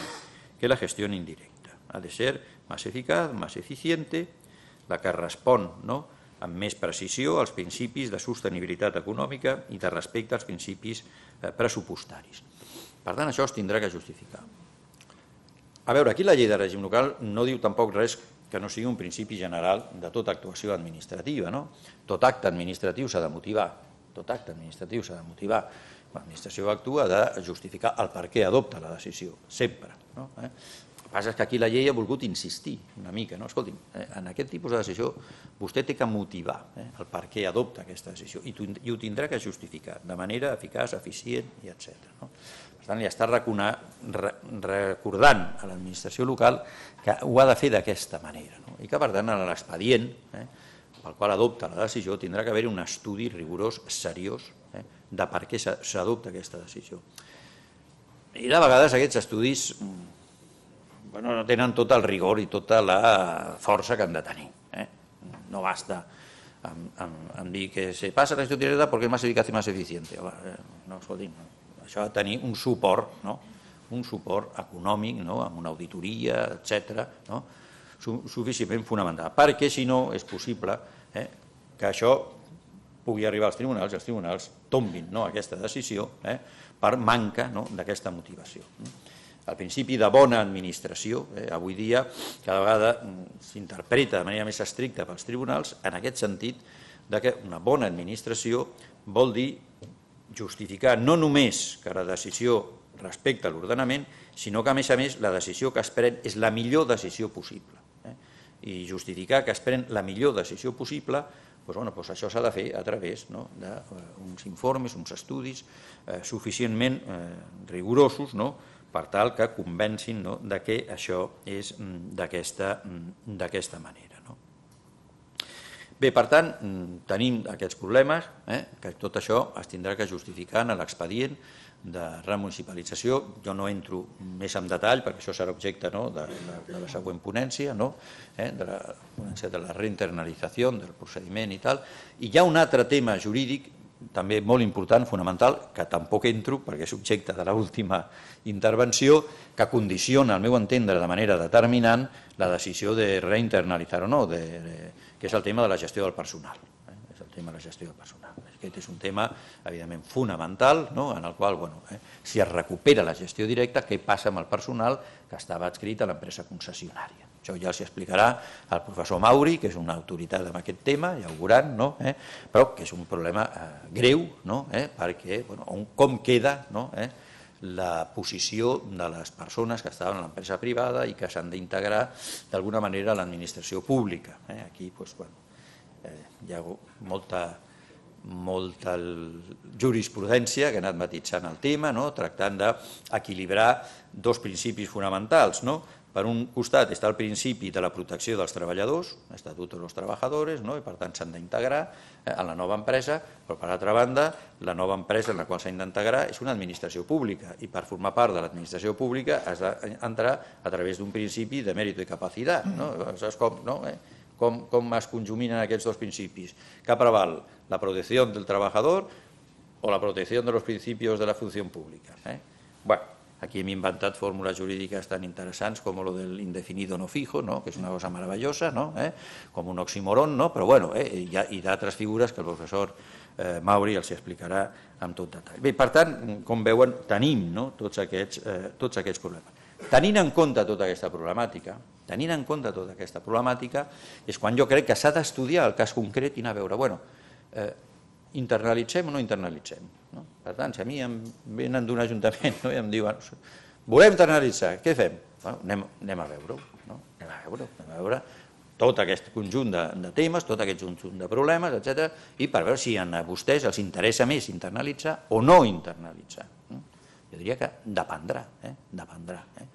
que la gestión indirecta. Ha de ser más eficaz, más eficiente, la que respon no? amb més precisió als principis de sostenibilitat econòmica i de respecte als principis eh, pressupostaris. Per tant, això es tindrà que justificar. A veure, aquí la llei de règim local no diu tampoc res que no sigui un principi general de tota actuació administrativa. No? Tot acte administratiu s'ha de motivar, tot acte administratiu s'ha de motivar. L'administració actua de justificar el per què adopta la decisió, sempre. No? Eh? El que passa és que aquí la llei ha volgut insistir una mica. No? Escolti'm, eh, en aquest tipus de decisió vostè té que motivar eh, el per què adopta aquesta decisió i, i ho tindrà que justificar de manera eficaç, eficient i etc. No? Per tant, li està recordant a l'administració local que ho ha de fer d'aquesta manera no? i que, per tant, en l'expedient eh, pel qual adopta la decisió tindrà que haver-hi un estudi rigorós, seriós, eh, de per què s'adopta aquesta decisió. I de vegades aquests estudis mm, bueno, no tenen tot el rigor i tota la força que han de tenir. Eh? No basta amb, amb, amb dir que se passa la directa perquè és més eficaç i més eficient. Eh, no, escolti'm, això ha de tenir un suport, no? un suport econòmic, no? amb una auditoria, etc. No? suficientment fonamental, perquè si no és possible eh, que això pugui arribar als tribunals i els tribunals tombin no, aquesta decisió eh, per manca no, d'aquesta motivació. El principi de bona administració, eh, avui dia, cada vegada mm, s'interpreta de manera més estricta pels tribunals en aquest sentit de que una bona administració vol dir justificar no només que la decisió respecta a l'ordenament, sinó que, a més a més, la decisió que es pren és la millor decisió possible. Eh? I justificar que es pren la millor decisió possible doncs, bueno, doncs això s'ha de fer a través no, d'uns informes, uns estudis eh, suficientment eh, rigorosos no, per tal que convencin no, de que això és mm, mm, d'aquesta manera. No. Bé, per tant, mm, tenim aquests problemes, eh, que tot això es tindrà que justificar en l'expedient de remunicipalització. Jo no entro més en detall perquè això serà objecte no, de, de, de la següent ponència, no? eh, de la ponència de la reinternalització del procediment i tal. I hi ha un altre tema jurídic també molt important, fonamental, que tampoc entro perquè és objecte de l'última intervenció, que condiciona, al meu entendre, de manera determinant la decisió de reinternalitzar o no, de, de, que és el tema de la gestió del personal. Eh? És el tema de la gestió del personal. Aquest és un tema, evidentment, fonamental, no? en el qual, bueno, eh, si es recupera la gestió directa, què passa amb el personal que estava adscrit a l'empresa concessionària. Això ja els explicarà el professor Mauri, que és una autoritat en aquest tema, veuran, no? eh? però que és un problema eh, greu, no? eh? perquè bueno, on, com queda no? eh? la posició de les persones que estaven a l'empresa privada i que s'han d'integrar d'alguna manera a l'administració pública. Eh? Aquí doncs, bueno, eh, hi ha molta molta jurisprudència que ha anat matitzant el tema, no? tractant d'equilibrar dos principis fonamentals. No? Per un costat està el principi de la protecció dels treballadors, l'Estatut dels Treballadors, no? i per tant s'han d'integrar eh, en la nova empresa, però per altra banda, la nova empresa en la qual s'han d'integrar és una administració pública i per formar part de l'administració pública has d'entrar a través d'un principi de mèrit i capacitat. No? Saps com, no? Eh? Com, com es conjuminen aquests dos principis? Què preval? la protección del trabajador o la protección de los principios de la función pública. ¿eh? Bueno, Aquí hem inventat fórmules jurídiques tan interessants com lo del indefinido no fijo, no? que és una cosa meravellosa, no? eh? com un oxímoron, no? però bueno, eh? hi ha, d'altres figures que el professor eh, Mauri els explicarà amb tot detall. Bé, per tant, com veuen, tenim no? tots, aquests, eh, tots aquests problemes. Tenint en compte tota aquesta problemàtica, tenint en compte tota aquesta problemàtica, és quan jo crec que s'ha d'estudiar el cas concret i anar a veure, bueno, eh, internalitzem o no internalitzem. No? Per tant, si a mi em venen d'un ajuntament no? i em diuen volem internalitzar, què fem? Bueno, anem, anem a veure-ho, no? anem a veure anem a veure tot aquest conjunt de, de temes, tot aquest conjunt de problemes, etc. i per veure si a vostès els interessa més internalitzar o no internalitzar. Jo diria que dependrà, eh? dependrà. Eh?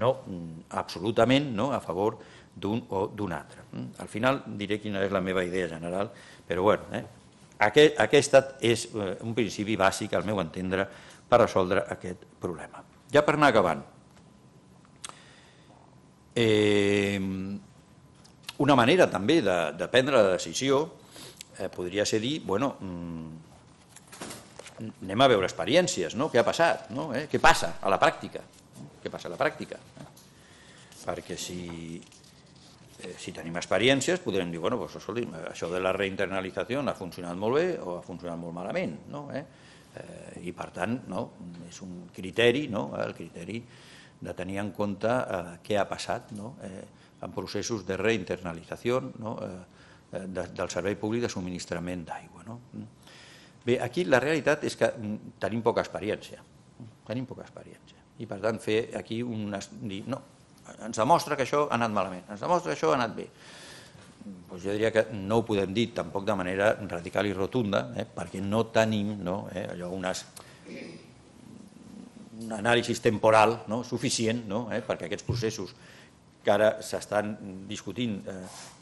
No, mm, absolutament no a favor d'un o d'un altre. Al final diré quina és la meva idea general, però bueno, eh? Aquest, aquest és eh, un principi bàsic, al meu entendre, per resoldre aquest problema. Ja per anar acabant. Eh, una manera també de, de prendre la decisió eh, podria ser dir, bueno, mm, anem a veure experiències, no? què ha passat, no? eh? què passa a la pràctica, què passa a la pràctica. Eh? Perquè si, eh, si tenim experiències, podrem dir, bueno, pues, escolti, això de la reinternalització ha funcionat molt bé o ha funcionat molt malament, no? Eh? Eh, I per tant, no? és un criteri, no? el criteri de tenir en compte eh, què ha passat no? eh, en processos de reinternalització no? eh, de, del servei públic de subministrament d'aigua. No? Bé, aquí la realitat és que mm, tenim poca experiència, tenim poca experiència, i per tant fer aquí un... dir, no, ens demostra que això ha anat malament, ens demostra que això ha anat bé. Doncs jo diria que no ho podem dir tampoc de manera radical i rotunda, eh, perquè no tenim no, eh, allò unes, un anàlisi temporal no, suficient no, eh, perquè aquests processos que ara s'estan discutint eh,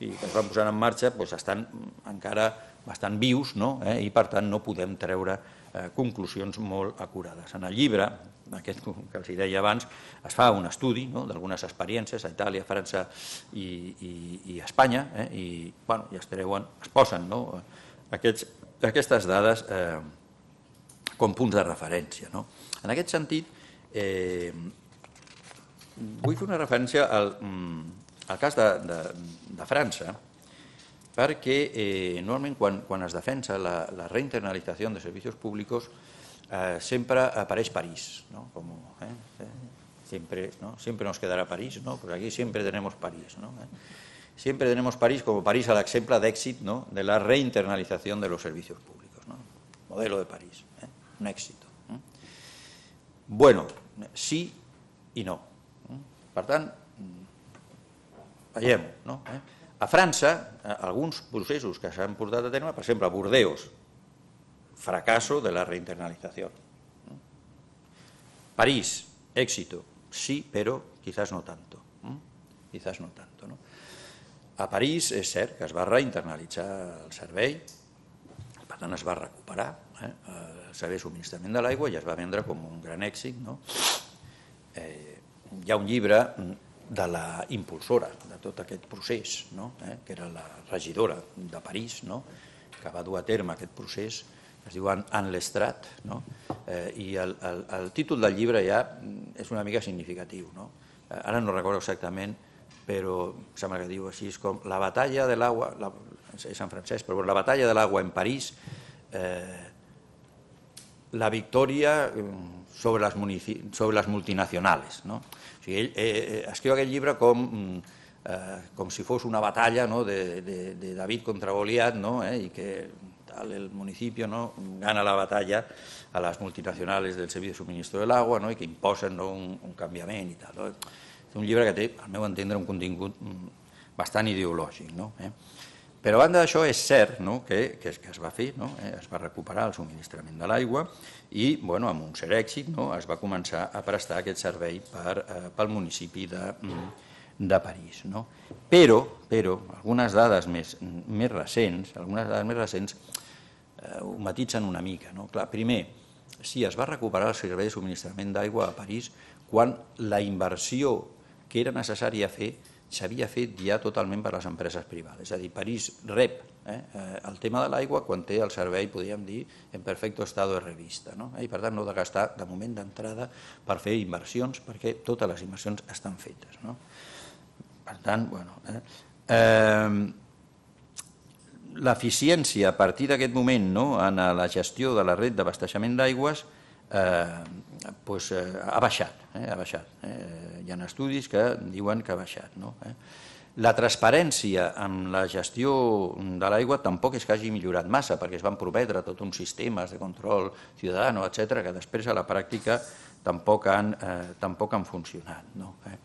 i que es van posar en marxa doncs estan encara bastant vius no, eh, i per tant no podem treure eh, conclusions molt acurades. En el llibre, aquest que els deia abans, es fa un estudi no, d'algunes experiències a Itàlia, França i, i, i Espanya, eh, i, bueno, i es treuen, es posen no, aquests, aquestes dades eh, com punts de referència. No? En aquest sentit, eh, vull fer una referència al, mm, al cas de, de, de França, perquè eh, normalment quan, quan es defensa la, la de servicis públics eh, sempre apareix París, ¿no? Eh, eh, siempre, ¿no? siempre nos quedará París, ¿no? Pues aquí siempre tenemos París, ¿no? Eh? Siempre tenemos París como París al ejemplo de éxito ¿no? de la reinternalización de los servicios públicos, ¿no? modelo de París, ¿eh? un éxito. ¿eh? Bueno, sí i no. Eh? Per tant, veiem, no? Eh? A França, eh, alguns processos que s'han portat a terme, per exemple, a Bordeus, fracaso de la reinternalització. París, éxito, sí, però quizás no tanto. Quizás no tanto. No? A París és cert que es va reinternalitzar el servei, per tant es va recuperar eh, el servei subministrament de l'aigua i es va vendre com un gran èxit. No? Eh, hi ha un llibre de la impulsora de tot aquest procés, no? eh? que era la regidora de París, no? que va dur a terme aquest procés, es diu Anne Lestrat, no? eh, i el, el, el títol del llibre ja és una mica significatiu. No? Eh, ara no recordo exactament, però sembla que diu així, és com la batalla de l'aigua, és en francès, però la batalla de l'aigua en París, eh, la victòria mm, sobre les, sobre les multinacionals. No? Sigui, ell eh, eh, escriu aquest llibre com, mm, eh, com si fos una batalla no? de, de, de David contra Goliat no? eh? i que tal, el municipi no? gana la batalla a les multinacionals del Servicio de Suministro del Agua no? i que imposen no? un, un canviament i tal. No? És un llibre que té, al meu entendre, un contingut mm, bastant ideològic. No? Eh? Però a banda d'això és cert no? que, que, que es va fer, no? eh? es va recuperar el subministrament de l'aigua i bueno, amb un cert èxit no? es va començar a prestar aquest servei per, eh, pel municipi de, de París. No? Però, però algunes dades més, més recents, algunes dades més recents eh, ho matitzen una mica. No? Clar, primer, sí, es va recuperar el servei de subministrament d'aigua a París quan la inversió que era necessària fer s'havia fet ja totalment per les empreses privades. És a dir, París rep eh, el tema de l'aigua quan té el servei, podríem dir, en perfecto estado de revista. No? I per tant no de gastar de moment d'entrada per fer inversions, perquè totes les inversions estan fetes. No? Per tant, bueno... Eh, eh, L'eficiència a partir d'aquest moment no, en la gestió de la red d'abasteixement d'aigües eh, pues, eh, ha baixat. Eh, ha baixat. Eh, hi ha estudis que diuen que ha baixat. No? Eh? La transparència en la gestió de l'aigua tampoc és que hagi millorat massa, perquè es van prometre tots uns sistemes de control ciutadano, etc que després a la pràctica tampoc han, eh, tampoc han funcionat. No? Eh?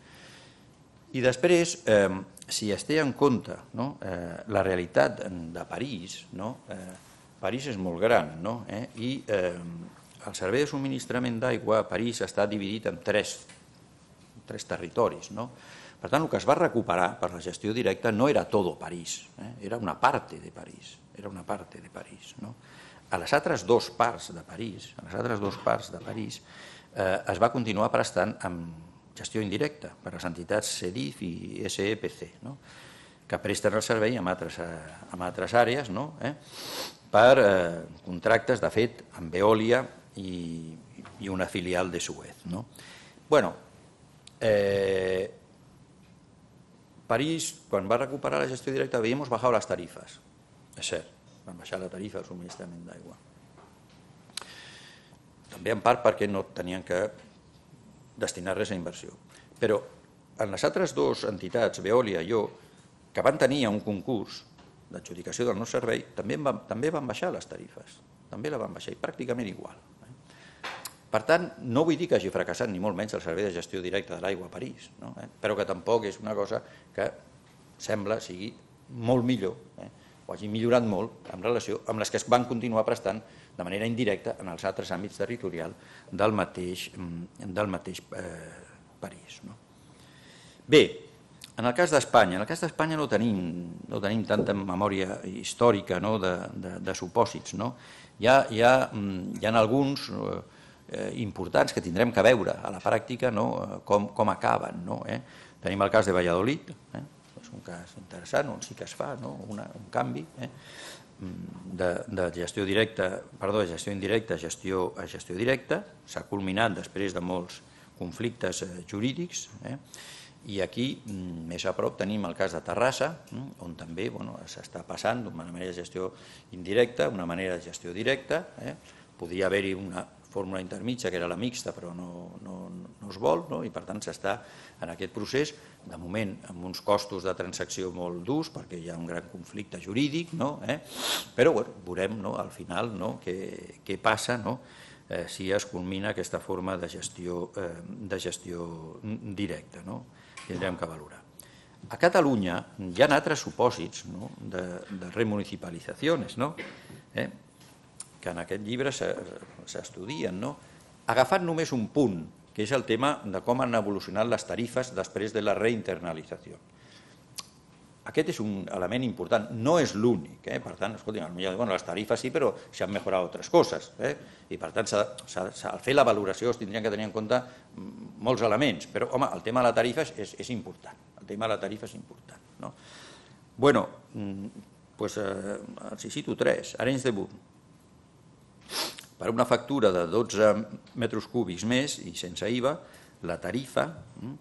I després, eh, si es té en compte no? eh, la realitat de París, no? eh, París és molt gran, no? eh? i eh, el servei de subministrament d'aigua a París està dividit en tres, tres territoris. No? Per tant, el que es va recuperar per la gestió directa no era tot París, eh? era una part de París. Era una part de París. No? A les altres dues parts de París, a les altres dues parts de París, eh, es va continuar prestant amb gestió indirecta per les entitats CEDIF i SEPC, no? que presten el servei en altres, eh, en altres àrees no? eh? per eh, contractes, de fet, amb Veolia y, y una filial de Suez. ¿no? Bueno, eh, París, quan va recuperar la gestió directa, habíamos bajado las tarifas. És cert, van baixar la tarifa del subministrament d'aigua. També en part perquè no tenien que destinar res a inversió. Però en les altres dues entitats, Veolia i jo, que van tenir un concurs d'adjudicació del nostre servei, també van, també van baixar les tarifes. També la van baixar, i pràcticament igual. Per tant, no vull dir que hagi fracassat ni molt menys el servei de gestió directa de l'aigua a París, no? eh? però que tampoc és una cosa que sembla sigui molt millor, eh? o hagi millorat molt en relació amb les que es van continuar prestant de manera indirecta en els altres àmbits territorials del mateix, mm, del mateix eh, París. No? Bé, en el cas d'Espanya, en el cas d'Espanya no, tenim, no tenim tanta memòria històrica no? de, de, de supòsits. No? Hi, ha, hi, ha, mm, hi ha alguns... Eh, eh, importants que tindrem que veure a la pràctica no? Eh, com, com acaben. No? Eh? Tenim el cas de Valladolid, eh? és un cas interessant on sí que es fa no? Una, un canvi eh? Mm, de, de gestió directa, perdó, de gestió indirecta a gestió, a gestió directa, s'ha culminat després de molts conflictes eh, jurídics, eh? i aquí, mm, més a prop, tenim el cas de Terrassa, mm, on també bueno, s'està passant d'una manera de gestió indirecta una manera de gestió directa. Eh? Podria haver-hi una fórmula intermitja, que era la mixta, però no, no, no es vol, no? i per tant s'està en aquest procés, de moment amb uns costos de transacció molt durs, perquè hi ha un gran conflicte jurídic, no? eh? però bueno, veurem no? al final no? què, què passa no? eh, si es culmina aquesta forma de gestió, eh, de gestió directa. No? Tindrem que valorar. A Catalunya hi ha altres supòsits no? de, de remunicipalitzacions, no? eh? Que en aquest llibre s'estudien, no? agafant només un punt, que és el tema de com han evolucionat les tarifes després de la reinternalització. Aquest és un element important, no és l'únic, eh? per tant, escolti, bueno, les tarifes sí, però s'han millorat altres coses, eh? i per tant, al fer la valoració es tindrien que tenir en compte molts elements, però, home, el tema de la tarifa és, és important, el tema de la tarifa és important. No? Bueno, pues, eh, els cito tres, Arenys de Bunt, per una factura de 12 metres cúbics més i sense IVA, la tarifa, mm,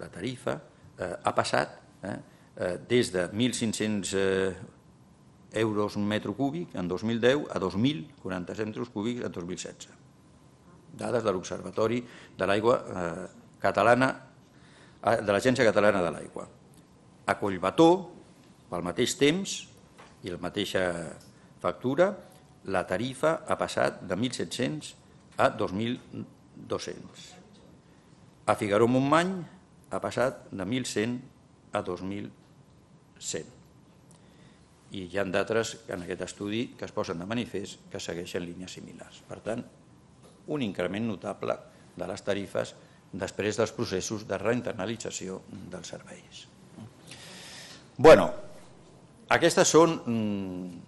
la tarifa eh, ha passat eh, eh, des de 1.500 eh, euros un metre cúbic en 2010 a 2.047 metres cúbics en 2016. Dades de l'Observatori de l'Aigua eh, Catalana, eh, de l'Agència Catalana de l'Aigua. A Collbató, pel mateix temps i la mateixa factura, la tarifa ha passat de 1.700 a 2.200. A Figaró-Montmany ha passat de 1.100 a 2.100. I hi ha d'altres en aquest estudi que es posen de manifest que segueixen línies similars. Per tant, un increment notable de les tarifes després dels processos de reinternalització dels serveis. Bueno, aquestes són mm,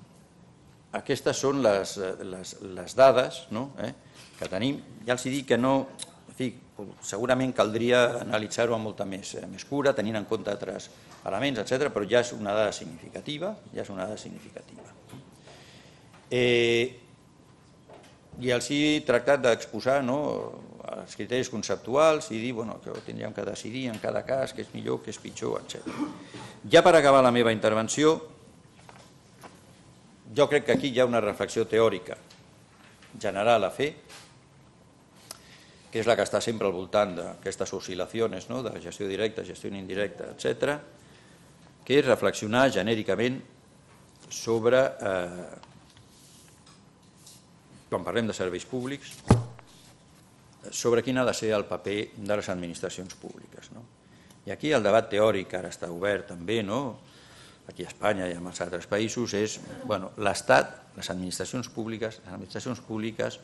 aquestes són les, les, les dades no? eh? que tenim. Ja els dic que no, fi, segurament caldria analitzar-ho amb molta més, eh, més cura, tenint en compte altres elements, etc, però ja és una dada significativa, ja és una dada significativa. Eh, I els he tractat d'exposar no, els criteris conceptuals i dir bueno, que ho tindríem que decidir en cada cas, què és millor, què és pitjor, etc. Ja per acabar la meva intervenció, jo crec que aquí hi ha una reflexió teòrica general a fer, que és la que està sempre al voltant d'aquestes oscil·lacions no? de gestió directa, gestió indirecta, etc., que és reflexionar genèricament sobre, eh, quan parlem de serveis públics, sobre quin ha de ser el paper de les administracions públiques. No? I aquí el debat teòric ara està obert també, no? Aquí a Espanya i en els altres països, és bueno, l'Estat, les administracions públiques, les administracions públiques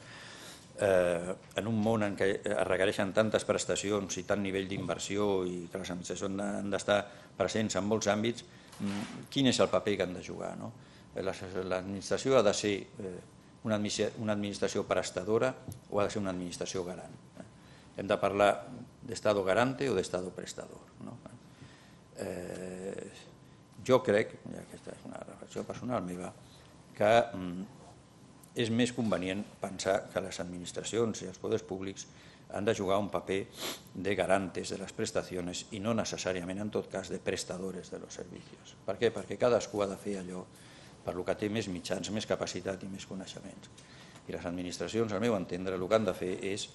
eh, en un món en què es requereixen tantes prestacions i tant nivell d'inversió i que les administracions han d'estar presents en molts àmbits, mm, quin és el paper que han de jugar? No? L'administració ha de ser eh, una administració prestadora o ha de ser una administració garant. Eh? Hem de parlar d'estado garante o d'estado prestador. No? Eh, jo crec, i aquesta és una reflexió personal meva, que mm, és més convenient pensar que les administracions i els poders públics han de jugar un paper de garantes de les prestacions i no necessàriament, en tot cas, de prestadores de los servicios. Per què? Perquè cadascú ha de fer allò per lo que té més mitjans, més capacitat i més coneixements. I les administracions, al meu entendre, el que han de fer és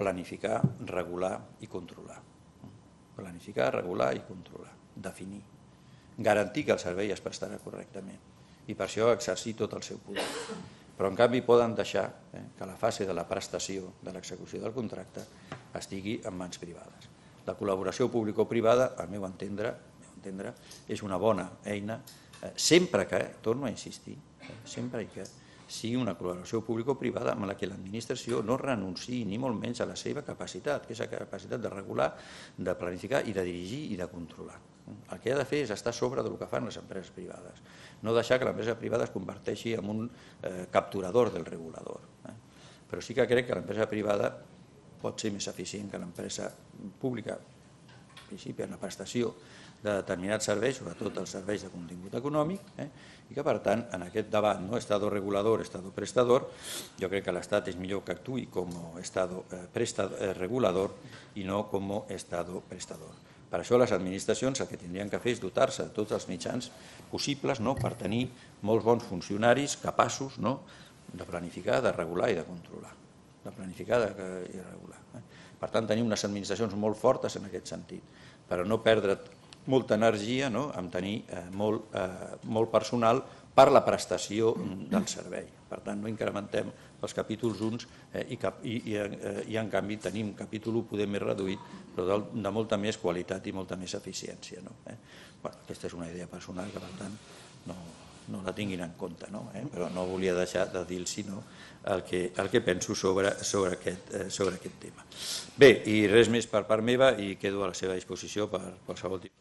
planificar, regular i controlar. Planificar, regular i controlar. Definir. Garantir que el servei es prestarà correctament. I per això exercir tot el seu poder però en canvi poden deixar eh, que la fase de la prestació, de l'execució del contracte, estigui en mans privades. La col·laboració público-privada, al meu entendre, entendre, és una bona eina, eh, sempre que, torno a insistir, eh, sempre que sigui una col·laboració público-privada amb la que l'administració no renunciï ni molt menys a la seva capacitat, que és la capacitat de regular, de planificar i de dirigir i de controlar. El que ha de fer és estar sobre del que fan les empreses privades, no deixar que l'empresa privada es converteixi en un eh, capturador del regulador. Eh? Però sí que crec que l'empresa privada pot ser més eficient que l'empresa pública, en principi en la prestació de determinats serveis, sobretot els serveis de contingut econòmic, eh? i que per tant en aquest debat, no estado regulador, estado prestador, jo crec que l'Estat és millor que actuï com estado eh, prestador, eh, regulador i no com estado prestador. Per això les administracions el que tindrien que fer és dotar-se de tots els mitjans possibles no? per tenir molts bons funcionaris capaços no? de planificar, de regular i de controlar. De planificar de, i regular. Eh? Per tant, tenim unes administracions molt fortes en aquest sentit, però no perdre molta energia no? en tenir eh, molt, eh, molt personal per la prestació del servei. Per tant, no incrementem els capítols uns eh, i, cap, i, i, eh, i en canvi tenim capítol 1 poder més reduït, però de, de molta més qualitat i molta més eficiència. No? Eh? Bueno, aquesta és una idea personal que, per tant, no, no la tinguin en compte, no? Eh? però no volia deixar de dir no, el, que, el que penso sobre, sobre, aquest, eh, sobre aquest tema. Bé, i res més per part meva i quedo a la seva disposició per qualsevol tipus.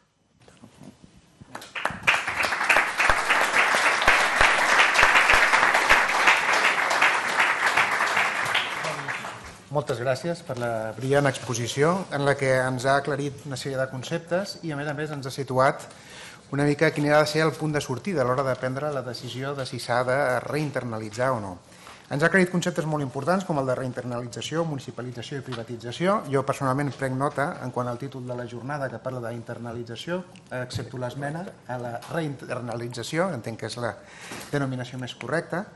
Moltes gràcies per la brillant exposició en la que ens ha aclarit una sèrie de conceptes i a més a més ens ha situat una mica quin ha de ser el punt de sortida a l'hora de prendre la decisió de si s'ha de reinternalitzar o no. Ens ha aclarit conceptes molt importants com el de reinternalització, municipalització i privatització. Jo personalment prenc nota en quant al títol de la jornada que parla d'internalització, accepto l'esmena a la reinternalització, entenc que és la denominació més correcta.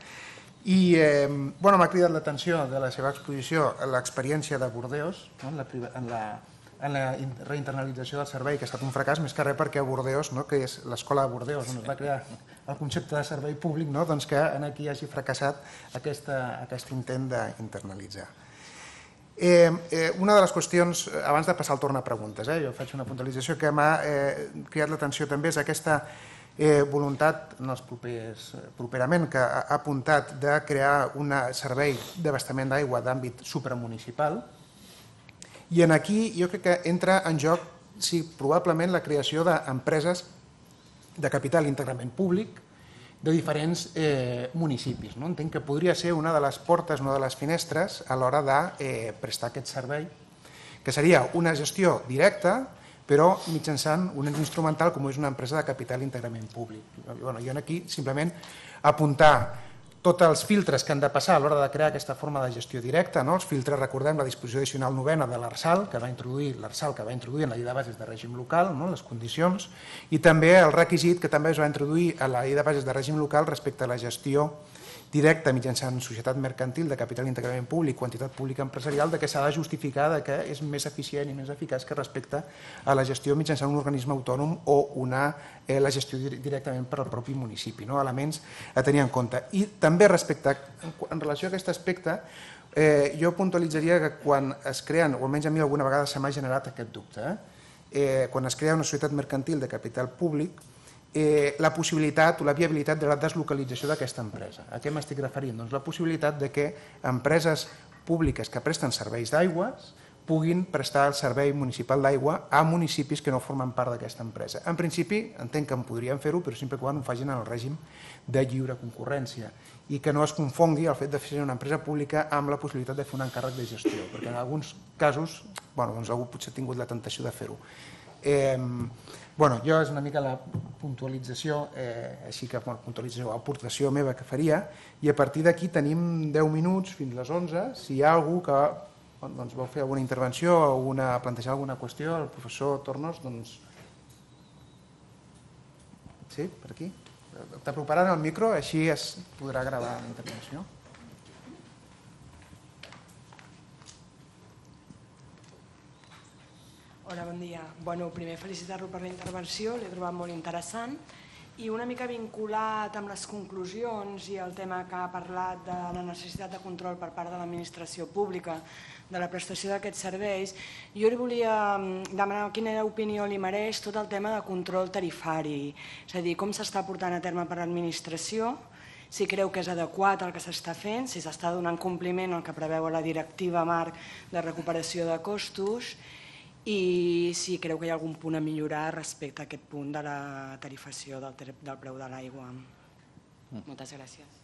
I eh, bueno, m'ha cridat l'atenció de la seva exposició l'experiència de Bordeus no? en, la, en, la, en la reinternalització del servei, que ha estat un fracàs, més que res perquè a Bordeus, no? que és l'escola de Bordeus, on es va crear el concepte de servei públic, no? doncs que en aquí hagi fracassat aquesta, aquest intent d'internalitzar. Eh, eh, una de les qüestions, abans de passar el torn a preguntes, eh, jo faig una puntualització que m'ha eh, cridat l'atenció també, és aquesta eh, voluntat en els propers, properament que ha apuntat de crear un servei d'abastament d'aigua d'àmbit supramunicipal i en aquí jo crec que entra en joc sí, probablement la creació d'empreses de capital íntegrament públic de diferents eh, municipis. No? Entenc que podria ser una de les portes, una de les finestres a l'hora de eh, prestar aquest servei que seria una gestió directa, però mitjançant un instrumental com és una empresa de capital íntegrament públic. Bueno, jo aquí simplement apuntar tots els filtres que han de passar a l'hora de crear aquesta forma de gestió directa, no? els filtres, recordem la disposició addicional novena de l'ARSAL, que va introduir l'ARSAL que va introduir en la llei de bases de règim local, no? les condicions, i també el requisit que també es va introduir a la llei de bases de règim local respecte a la gestió directa mitjançant societat mercantil de capital íntegrament públic, quantitat pública empresarial, de que s'ha de justificar de que és més eficient i més eficaç que respecte a la gestió mitjançant un organisme autònom o una, eh, la gestió directament per al propi municipi. No? Elements a tenir en compte. I també respecte, en relació a aquest aspecte, eh, jo puntualitzaria que quan es creen, o almenys a mi alguna vegada se m'ha generat aquest dubte, eh? Eh, quan es crea una societat mercantil de capital públic, eh, la possibilitat o la viabilitat de la deslocalització d'aquesta empresa. A què m'estic referint? Doncs la possibilitat de que empreses públiques que presten serveis d'aigües puguin prestar el servei municipal d'aigua a municipis que no formen part d'aquesta empresa. En principi, entenc que en podrien fer-ho, però sempre quan ho facin en el règim de lliure concurrència i que no es confongui el fet de fer una empresa pública amb la possibilitat de fer un encàrrec de gestió, perquè en alguns casos bueno, doncs algú potser ha tingut la tentació de fer-ho. Eh, bueno, jo és una mica la puntualització, eh, així que bueno, puntualització, aportació meva que faria, i a partir d'aquí tenim 10 minuts fins les 11, si hi ha algú que doncs, vol fer alguna intervenció o alguna, plantejar alguna qüestió, el professor Tornos, doncs... Sí, per aquí? Està preparant el micro, així es podrà gravar la intervenció. Hola, bon dia. Bueno, primer felicitar-lo per la intervenció, l'he trobat molt interessant i una mica vinculat amb les conclusions i el tema que ha parlat de la necessitat de control per part de l'administració pública de la prestació d'aquests serveis, jo li volia mm, demanar quina opinió li mereix tot el tema de control tarifari, és a dir, com s'està portant a terme per l'administració, si creu que és adequat el que s'està fent, si s'està donant compliment al que preveu la directiva marc de recuperació de costos i si creu que hi ha algun punt a millorar respecte a aquest punt de la tarifació del, del preu de l'aigua. Mm. Moltes gràcies.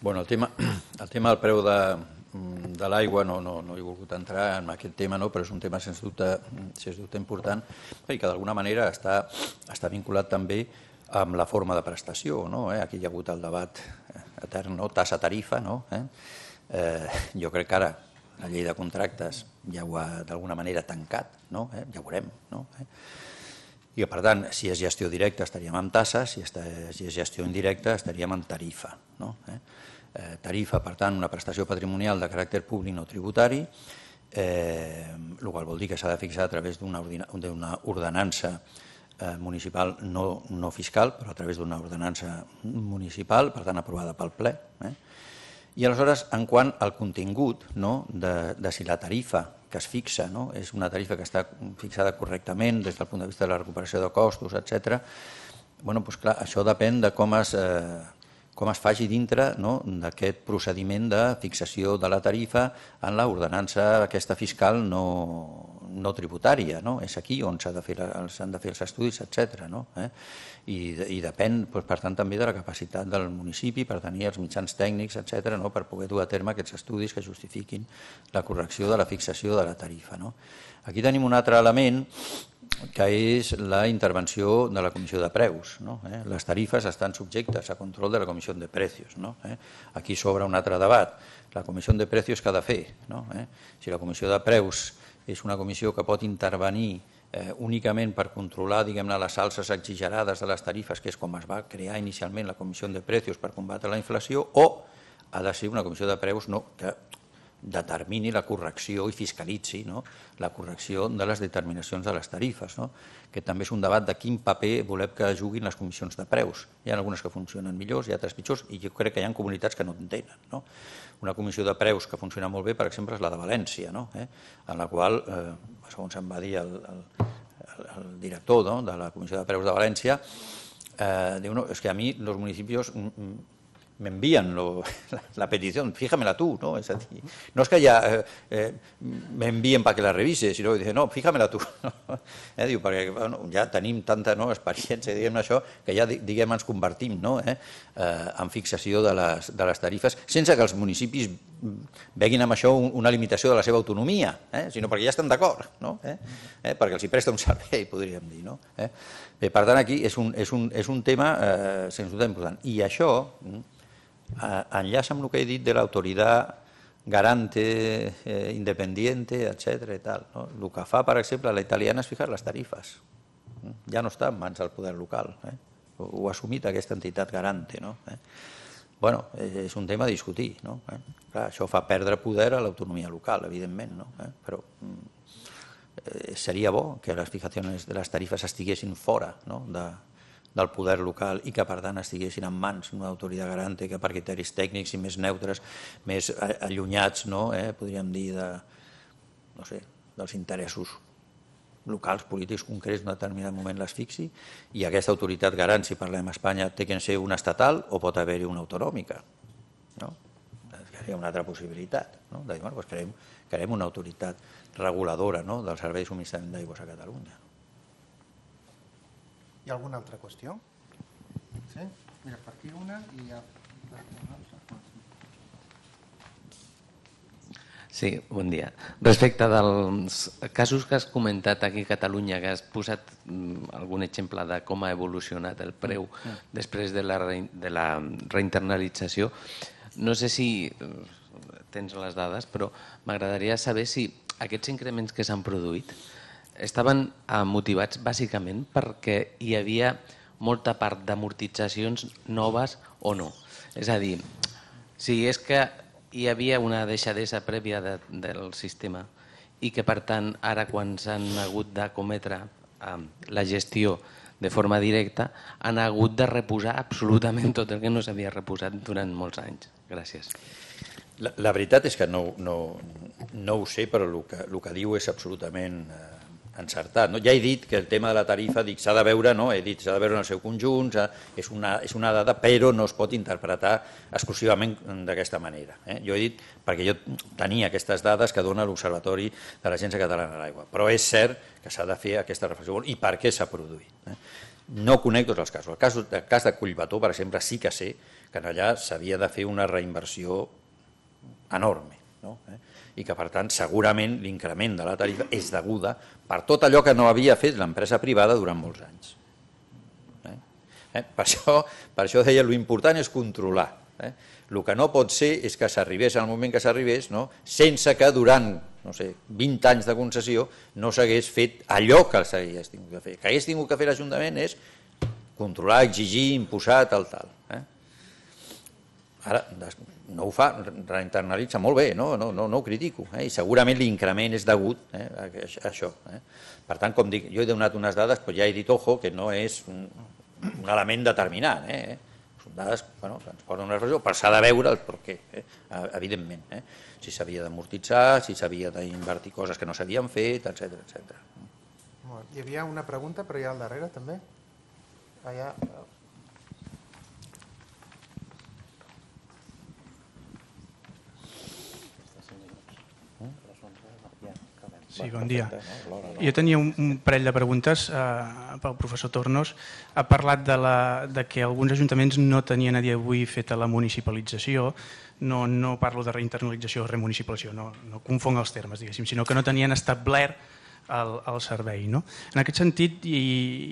Bueno, el tema, el tema del preu de, de l'aigua no, no, no he volgut entrar en aquest tema, no, però és un tema sens dubte, sens dubte important i que d'alguna manera està, està vinculat també amb la forma de prestació. No? Eh? Aquí hi ha hagut el debat etern, no? tassa-tarifa, no? eh? Eh, jo crec que ara la llei de contractes ja ho ha d'alguna manera tancat, no? eh? ja ho veurem. No? Eh? I per tant, si és gestió directa estaríem amb tassa, si, si és gestió indirecta estaríem amb tarifa. No? Eh? Eh, tarifa, per tant, una prestació patrimonial de caràcter públic no tributari, eh, el qual vol dir que s'ha de fixar a través d'una ordenança eh, municipal no, no fiscal, però a través d'una ordenança municipal, per tant aprovada pel ple. Eh? I aleshores, en quant al contingut no, de, de si la tarifa que es fixa no, és una tarifa que està fixada correctament des del punt de vista de la recuperació de costos, etc. Bueno, doncs clar, això depèn de com es, eh, com es faci dintre no, d'aquest procediment de fixació de la tarifa en l'ordenança aquesta fiscal no, no tributària. No? És aquí on s'han de, fer, de fer els estudis, etc. No? Eh? I, i depèn, doncs, per tant, també de la capacitat del municipi per tenir els mitjans tècnics, etc., no? per poder dur a terme aquests estudis que justifiquin la correcció de la fixació de la tarifa. No? Aquí tenim un altre element que és la intervenció de la Comissió de Preus. No? Eh? Les tarifes estan subjectes a control de la Comissió de Precios. No? Eh? Aquí s'obre un altre debat. La Comissió de Precios què ha de fer? No? Eh? Si la Comissió de Preus és una comissió que pot intervenir eh, únicament per controlar diguem-ne les alces exagerades de les tarifes, que és com es va crear inicialment la Comissió de Precios per combatre la inflació, o ha de ser una comissió de preus no, que determini la correcció i fiscalitzi no? la correcció de les determinacions de les tarifes, no? que també és un debat de quin paper volem que juguin les comissions de preus. Hi ha algunes que funcionen millors, hi ha altres pitjors, i jo crec que hi ha comunitats que no en tenen. No? Una comissió de preus que funciona molt bé, per exemple, és la de València, no? eh? en la qual, eh, segons em va dir el, el, el director no? de la Comissió de Preus de València, eh, diu, no, és que a mi els municipis m'envien [laughs] la, la petició, fíjamela tu, no? A dir, no és que ja eh, eh, m'envien perquè la revise, sinó que dice, no, fíjamela tu. [laughs] Eh, diu, perquè bueno, ja tenim tanta no, experiència [laughs] diguem això que ja diguem ens convertim no? eh, eh, en fixació de les, de les tarifes sense que els municipis veguin amb això una limitació de la seva autonomia, eh? sinó perquè ja estan d'acord, no? eh? Eh? perquè els hi presta un servei, podríem dir. No? Eh? Bé, per tant, aquí és un, és un, és un tema eh, sens dubte important. I això mm, eh, enllaça amb el que he dit de l'autoritat garante, eh, independiente, etc. Tal, no? El que fa, per exemple, la italiana és fijar les tarifes. Mm? Ja no està en mans del poder local. Eh? Ho ha assumit aquesta entitat garante. No? Eh? bueno, és un tema a discutir. No? Eh? Clar, això fa perdre poder a l'autonomia local, evidentment, no? eh? però mm, eh, seria bo que les fijacions de les tarifes estiguessin fora no? de, del poder local i que per tant estiguessin en mans d'una autoritat garante que per criteris tècnics i més neutres, més allunyats, no? eh? podríem dir, de, no sé, dels interessos locals, polítics concrets en un determinat moment les fixi i aquesta autoritat garant, si parlem a Espanya, té que ser una estatal o pot haver-hi una autonòmica. No? Hi ha una altra possibilitat, no? de dir, bueno, doncs creem, creem una autoritat reguladora no? del servei de subministrament d'aigües a Catalunya. Hi ha alguna altra qüestió? Sí? Mira, per aquí una i ja... Sí, bon dia. Respecte dels casos que has comentat aquí a Catalunya, que has posat mm, algun exemple de com ha evolucionat el preu mm, després de la, de la reinternalització, no sé si eh, tens les dades, però m'agradaria saber si aquests increments que s'han produït estaven eh, motivats bàsicament perquè hi havia molta part d'amortitzacions noves o no. És a dir, si és que hi havia una deixadesa prèvia de, del sistema i que per tant ara quan s'han hagut de cometre eh, la gestió de forma directa han hagut de reposar absolutament tot el que no s'havia reposat durant molts anys. Gràcies. La, la veritat és que no, no, no ho sé, però el que, el que diu és absolutament eh, encertat. No? Ja he dit que el tema de la tarifa s'ha de veure, no? he dit s'ha de veure en el seu conjunt, és una, és una dada, però no es pot interpretar exclusivament d'aquesta manera. Eh? Jo he dit, perquè jo tenia aquestes dades que dona l'Observatori de l'Agència Catalana de l'Aigua, però és cert que s'ha de fer aquesta reflexió. I per què s'ha produït? Eh? No conec tots els casos. El cas, el cas de Collbató, per exemple, sí que sé que allà s'havia de fer una reinversió enorme. No? Eh? I que per tant segurament l'increment de la tarifa és deguda per tot allò que no havia fet l'empresa privada durant molts anys. Eh? Eh? Per, això, per això deia, l'important és controlar. Eh? El que no pot ser és que s'arribés al moment que s'arribés no? sense que durant no sé, 20 anys de concessió no s'hagués fet allò que s'hagués tingut de fer. Que hagués tingut que fer l'Ajuntament és controlar, exigir, imposar, tal, tal. Eh? Ara, no ho fa, reinternalitza molt bé, no, no, no, no ho critico, eh? i segurament l'increment és degut eh, a això. Eh? Per tant, com dic, jo he donat unes dades, però ja he dit, ojo, que no és un, un element determinant, eh? són dades bueno, que ens posen una reflexió, però s'ha de veure el per què, eh? evidentment, eh? si s'havia d'amortitzar, si s'havia d'invertir coses que no s'havien fet, etc etc. Hi havia una pregunta, però hi ha al darrere també. Allà, Sí, bon dia. Jo tenia un, un parell de preguntes eh, pel professor Tornos. Ha parlat de, la, de que alguns ajuntaments no tenien a dia d'avui feta la municipalització. No, no parlo de reinternalització o remunicipalització, no, no confong els termes, diguéssim, sinó que no tenien establert al, al servei. No? En aquest sentit, hi,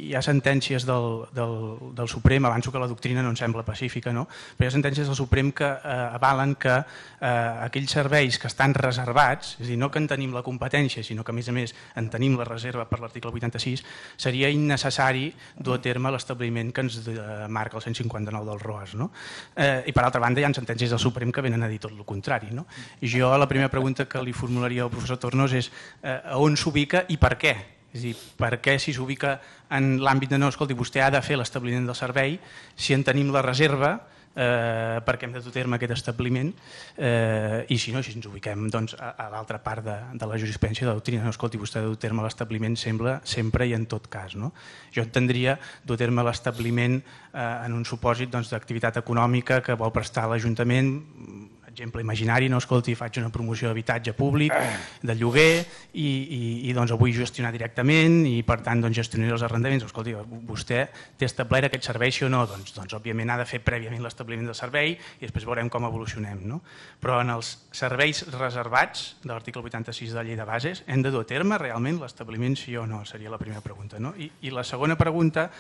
hi ha sentències del, del, del Suprem, avanço que la doctrina no em sembla pacífica, no? però hi ha sentències del Suprem que eh, avalen que eh, aquells serveis que estan reservats, és a dir, no que en tenim la competència, sinó que a més a més en tenim la reserva per l'article 86, seria innecessari dur a terme l'establiment que ens marca el 159 del ROAS. No? Eh, I per altra banda hi ha sentències del Suprem que venen a dir tot el contrari. No? I jo la primera pregunta que li formularia al professor Tornos és eh, a on s'ubica i per què? És a dir, per què si s'ubica en l'àmbit de no, escolti, vostè ha de fer l'establiment del servei, si en tenim la reserva, eh, perquè hem de dur terme aquest establiment eh, i si no, si ens ubiquem doncs, a, a l'altra part de, de la jurisprudència de la doctrina, no, escolti, vostè ha de dur terme l'establiment sembla sempre i en tot cas. No? Jo entendria dur terme l'establiment eh, en un supòsit doncs, d'activitat doncs, econòmica que vol prestar l'Ajuntament exemple imaginari, no, escolti, faig una promoció d'habitatge públic, de lloguer, i, i, i doncs ho vull gestionar directament i per tant doncs, gestionaré els arrendaments. Escolti, vostè té establert aquest servei sí o no? Doncs, doncs òbviament ha de fer prèviament l'establiment del servei i després veurem com evolucionem. No? Però en els serveis reservats de l'article 86 de la llei de bases hem de dur a terme realment l'establiment sí o no? Seria la primera pregunta. No? I, I la segona pregunta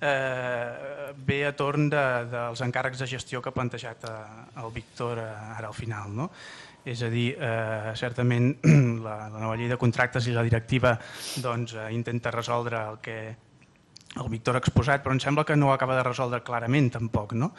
eh, ve a torn de, dels encàrrecs de gestió que ha plantejat eh, el Víctor eh, ara al final. No? És a dir, eh, certament [clears throat] la, la nova llei de contractes i la directiva doncs, eh, intenta resoldre el que el Víctor ha exposat, però em sembla que no ho acaba de resoldre clarament tampoc. No?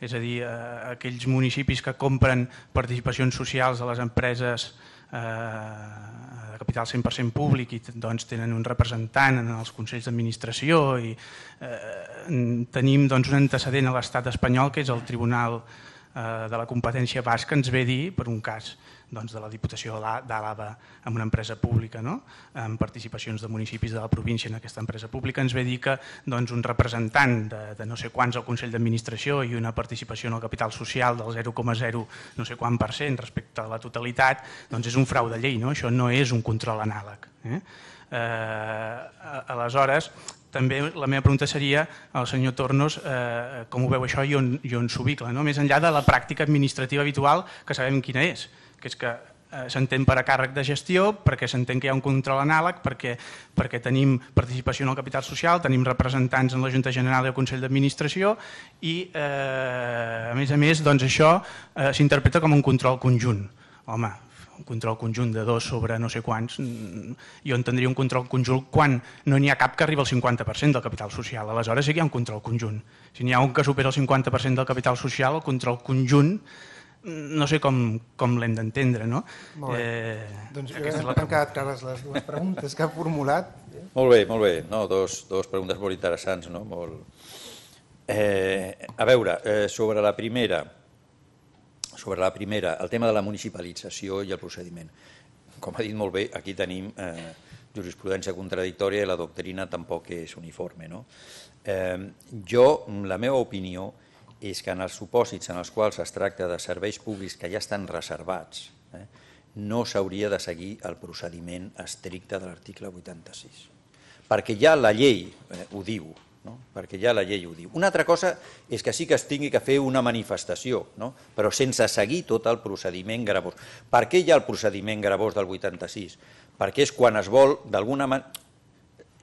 És a dir, eh, aquells municipis que compren participacions socials a les empreses eh, capital 100% públic i doncs, tenen un representant en els consells d'administració i eh, tenim doncs, un antecedent a l'estat espanyol que és el Tribunal eh, de la Competència Basca ens ve dir, per un cas doncs, de la Diputació d'Àlava amb una empresa pública, no? amb participacions de municipis de la província en aquesta empresa pública, ens ve dir que doncs, un representant de, de no sé quants al Consell d'Administració i una participació en el capital social del 0,0 no sé quant per cent respecte a la totalitat, doncs és un frau de llei, no? això no és un control anàleg. Eh? Eh, aleshores, també la meva pregunta seria al senyor Tornos eh, com ho veu això i on, i on s'ubica, no? més enllà de la pràctica administrativa habitual que sabem quina és, que és que eh, s'entén per a càrrec de gestió, perquè s'entén que hi ha un control anàleg, perquè, perquè tenim participació en el capital social, tenim representants en la Junta General i el Consell d'Administració i, eh, a més a més, doncs això eh, s'interpreta com un control conjunt. Home, un control conjunt de dos sobre no sé quants, mm, jo entendria un control conjunt quan no n'hi ha cap que arriba al 50% del capital social. Aleshores sí que hi ha un control conjunt. Si n'hi ha un que supera el 50% del capital social, el control conjunt no sé com, com l'hem d'entendre, no? Molt bé. Eh, doncs jo és han quedat clares les dues preguntes que ha formulat. Molt bé, molt bé. No, dos, dos preguntes molt interessants. No? Molt... Eh, a veure, eh, sobre la primera, sobre la primera, el tema de la municipalització i el procediment. Com ha dit molt bé, aquí tenim eh, jurisprudència contradictòria i la doctrina tampoc és uniforme. No? Eh, jo, la meva opinió, és que en els supòsits en els quals es tracta de serveis públics que ja estan reservats, eh, no s'hauria de seguir el procediment estricte de l'article 86. Perquè ja la llei eh, ho diu, no? perquè ja la llei ho diu. Una altra cosa és que sí que es tingui que fer una manifestació, no? però sense seguir tot el procediment gravós. Per què hi ha el procediment gravós del 86? Perquè és quan es vol, d'alguna manera,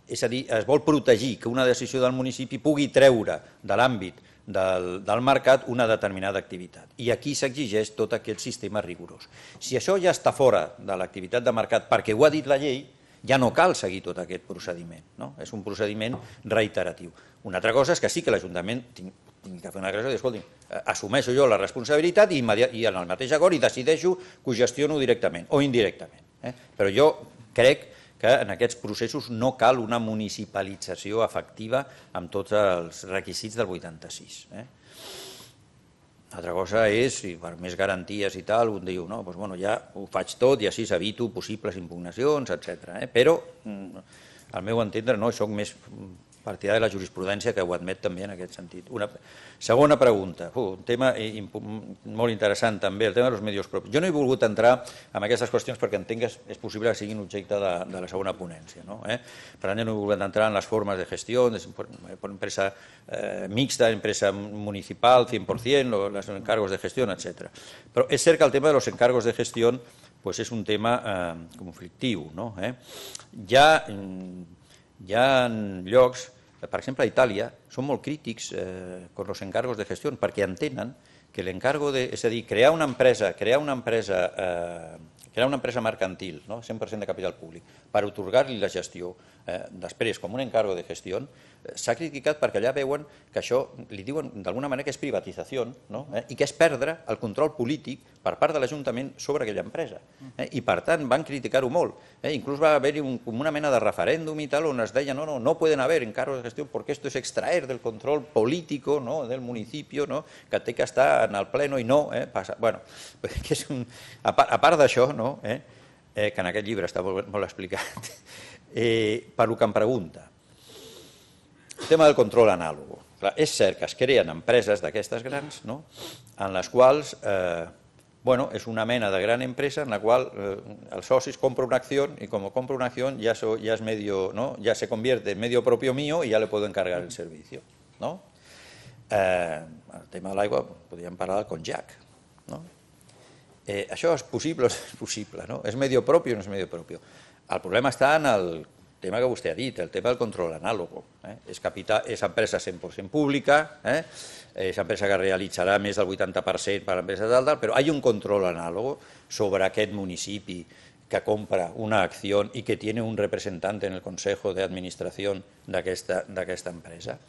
és a dir, es vol protegir que una decisió del municipi pugui treure de l'àmbit del, del mercat una determinada activitat. I aquí s'exigeix tot aquest sistema rigorós. Si això ja està fora de l'activitat de mercat perquè ho ha dit la llei, ja no cal seguir tot aquest procediment. No? És un procediment reiteratiu. Una altra cosa és que sí que l'Ajuntament tingui que fer una agressió i escolti, eh, assumeixo jo la responsabilitat i, i en el mateix acord i decideixo que ho gestiono directament o indirectament. Eh? Però jo crec que en aquests processos no cal una municipalització efectiva amb tots els requisits del 86. Eh? Altra cosa és, si per més garanties i tal, un diu, no, doncs, bueno, ja ho faig tot i així evito possibles impugnacions, etc. Eh? Però, mm, al meu entendre, no, soc més partidari de la jurisprudència que ho admet també en aquest sentit. Una segona pregunta, uh, un tema molt interessant també, el tema dels medios propis. Jo no he volgut entrar en aquestes qüestions perquè entenc que és possible que siguin objecte de, de la segona ponència. No? Eh? Per tant, no he volgut entrar en les formes de gestió, de, empresa eh, mixta, empresa municipal, 100%, los encargos de gestió, etc. Però és cert que el tema de los encargos de gestió pues és un tema eh, conflictiu. No? Eh? Ja, hi ha llocs per exemple, a Itàlia són molt crítics eh, els encargos de gestió perquè entenen que l'encargo de... És a dir, crear una empresa, crear una empresa, eh, crear una empresa mercantil, no? 100% de capital públic, per otorgar-li la gestió eh, després com un encargo de gestió, s'ha criticat perquè allà veuen que això, li diuen d'alguna manera que és privatització no? eh? i que és perdre el control polític per part de l'Ajuntament sobre aquella empresa. Eh? I per tant van criticar-ho molt. Eh? Inclús va haver-hi un, una mena de referèndum i tal on es deia no, no, no poden haver encargos de gestió perquè esto es extraer del control político ¿no? del municipi no? que té que estar en el pleno i no eh? passa. Bueno, [laughs] que és un... a part, a part d'això, no? eh? eh, que en aquest llibre està molt, molt explicat, [laughs] eh, per el que em pregunta, el tema del control anàlogo. Clar, és cert que es creen empreses d'aquestes grans, no? en les quals eh, bueno, és una mena de gran empresa en la qual eh, socis compra una acció i com compra una acció ya, so, es medio, ¿no? ya se convierte en medio propio mío y ya le puedo encargar el servicio. ¿no? Eh, el tema de l'aigua podríem parlar del conjac. No? Eh, això és possible o és possible? No? És medio propio o no és medio propio? El problema està en el tema que vostè ha dit, el tema del control anàlogo. Eh? És, capital, és empresa 100% pública, eh? és empresa que realitzarà més del 80% per l'empresa tal, tal, però hi ha un control anàlogo sobre aquest municipi que compra una acció i que tiene un representant en el Consejo de Administració d'aquesta empresa.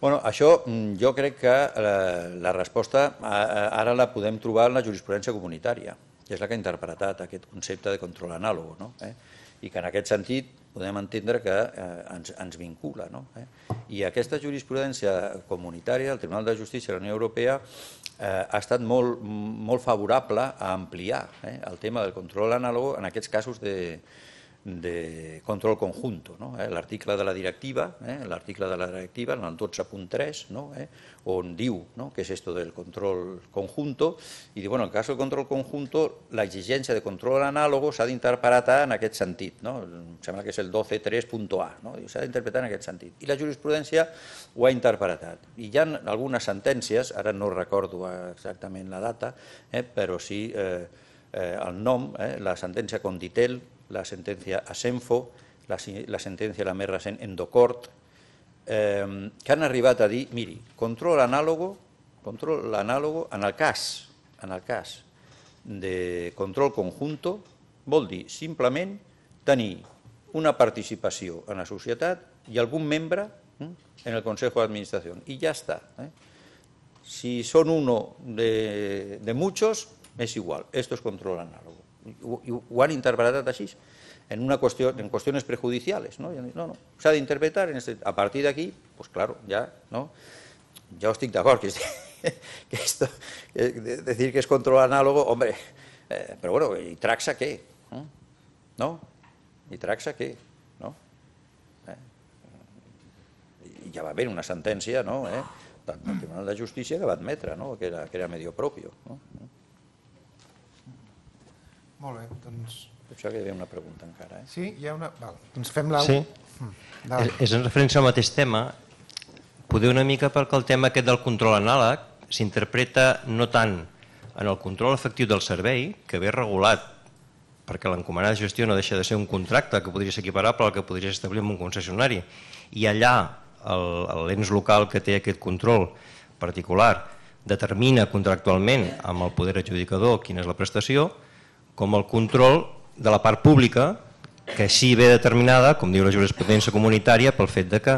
Bueno, això mm, jo crec que la, eh, la resposta ara la podem trobar en la jurisprudència comunitària, que és la que ha interpretat aquest concepte de control anàlogo. No? Eh? I que en aquest sentit podem entendre que eh, ens, ens vincula. No? Eh? I aquesta jurisprudència comunitària, el Tribunal de Justícia de la Unió Europea, eh, ha estat molt, molt favorable a ampliar eh, el tema del control anàlogo en aquests casos de, de control conjunto. ¿no? Eh? L'article de la directiva, eh? l'article de la directiva, en el 12.3, ¿no? eh? on diu ¿no? que és esto del control conjunto, i diu, bueno, en el cas del control conjunto, la exigència de control anàlogo s'ha d'interpretar en aquest sentit. No? Em sembla que és el 12.3.a, no? s'ha d'interpretar en aquest sentit. I la jurisprudència ho ha interpretat. I hi ha algunes sentències, ara no recordo exactament la data, eh? però sí eh, eh, el nom, eh? la sentència Conditel, la sentència Asenfo, la, la sentència la més recent Endocort, eh, que han arribat a dir, miri, control anàlogo, control anàlogo en el cas, en el cas de control conjunto vol dir simplement tenir una participació en la societat i algun membre hm, en el Consejo de. I ja està. Eh? Si són uno de, de muchos, és igual. Esto es control análogo ho, ho han interpretat així, en, una qüestió, en qüestions prejudiciales. ¿no? no, no, s'ha d'interpretar, este, a partir d'aquí, pues claro, ja, ¿no? ja estic d'acord, que, [laughs] que esto, que decir que és control anàlogo, hombre, eh, però bueno, ¿y Traxa què? ¿No? ¿Y Traxa què? ¿No? Eh? I ja va haver una sentència no? eh? del Tribunal de Justícia que va admetre no? que, era, que era medio propio. No? Molt bé, doncs... Això que hi havia una pregunta encara. Eh? Sí, hi ha una... Val, doncs fem la... Sí. Mm, és, és en referència al mateix tema. Poder una mica perquè el tema aquest del control anàleg s'interpreta no tant en el control efectiu del servei, que ve regulat perquè l'encomanada de gestió no deixa de ser un contracte que podria ser equiparable al que podria establir amb un concessionari. I allà l'ens local que té aquest control particular determina contractualment amb el poder adjudicador quina és la prestació, com el control de la part pública, que així ve determinada, com diu la jurisprudència comunitària, pel fet de que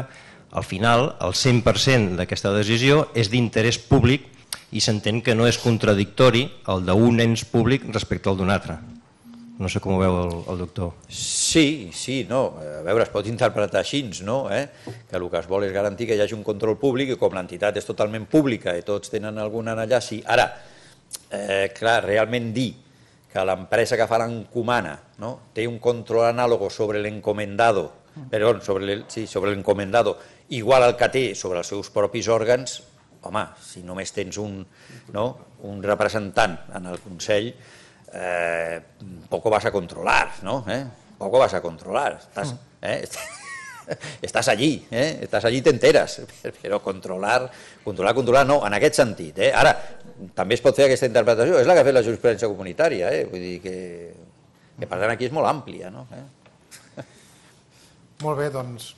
al final el 100% d'aquesta decisió és d'interès públic i s'entén que no és contradictori el d'un ens públic respecte al d'un altre. No sé com ho veu el, el doctor. Sí, sí, no. A veure, es pot interpretar així, no? Eh? que el que es vol és garantir que hi hagi un control públic i com l'entitat és totalment pública i tots tenen algun sí. Ara, eh, clar, realment dir que l'empresa que fa l'encomana no? té un control anàlogo sobre l'encomendado, perdó, sobre el, sí, sobre l'encomendado, igual al que té sobre els seus propis òrgans, home, si només tens un, no? un representant en el Consell, eh, poco vas a controlar, no? Eh? Poco vas a controlar. Estàs, eh? [laughs] estàs allí, eh? estàs allí t'enteres, [laughs] però controlar, controlar, controlar, no, en aquest sentit. Eh? Ara, també es pot fer aquesta interpretació, és la que ha fet la jurisprudència comunitària, eh? vull dir que, que per tant aquí és molt àmplia. No? Eh? Molt bé, doncs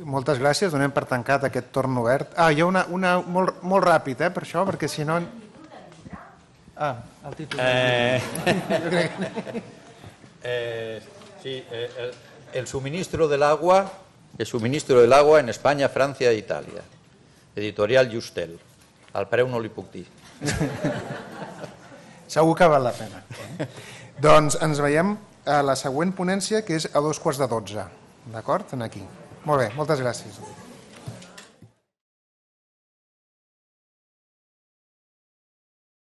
moltes gràcies, donem per tancat aquest torn obert. Ah, hi ha una, una molt, molt ràpid, eh, per això, perquè si no... Ah, el títol. Eh... [laughs] eh, sí, eh, el, el suministro del agua El suministro del agua en España, Francia e Itàlia. Editorial Justel. El preu no li puc dir. [laughs] Segur que val la pena. doncs ens veiem a la següent ponència, que és a dos quarts de dotze. D'acord? Aquí. Molt bé, moltes gràcies.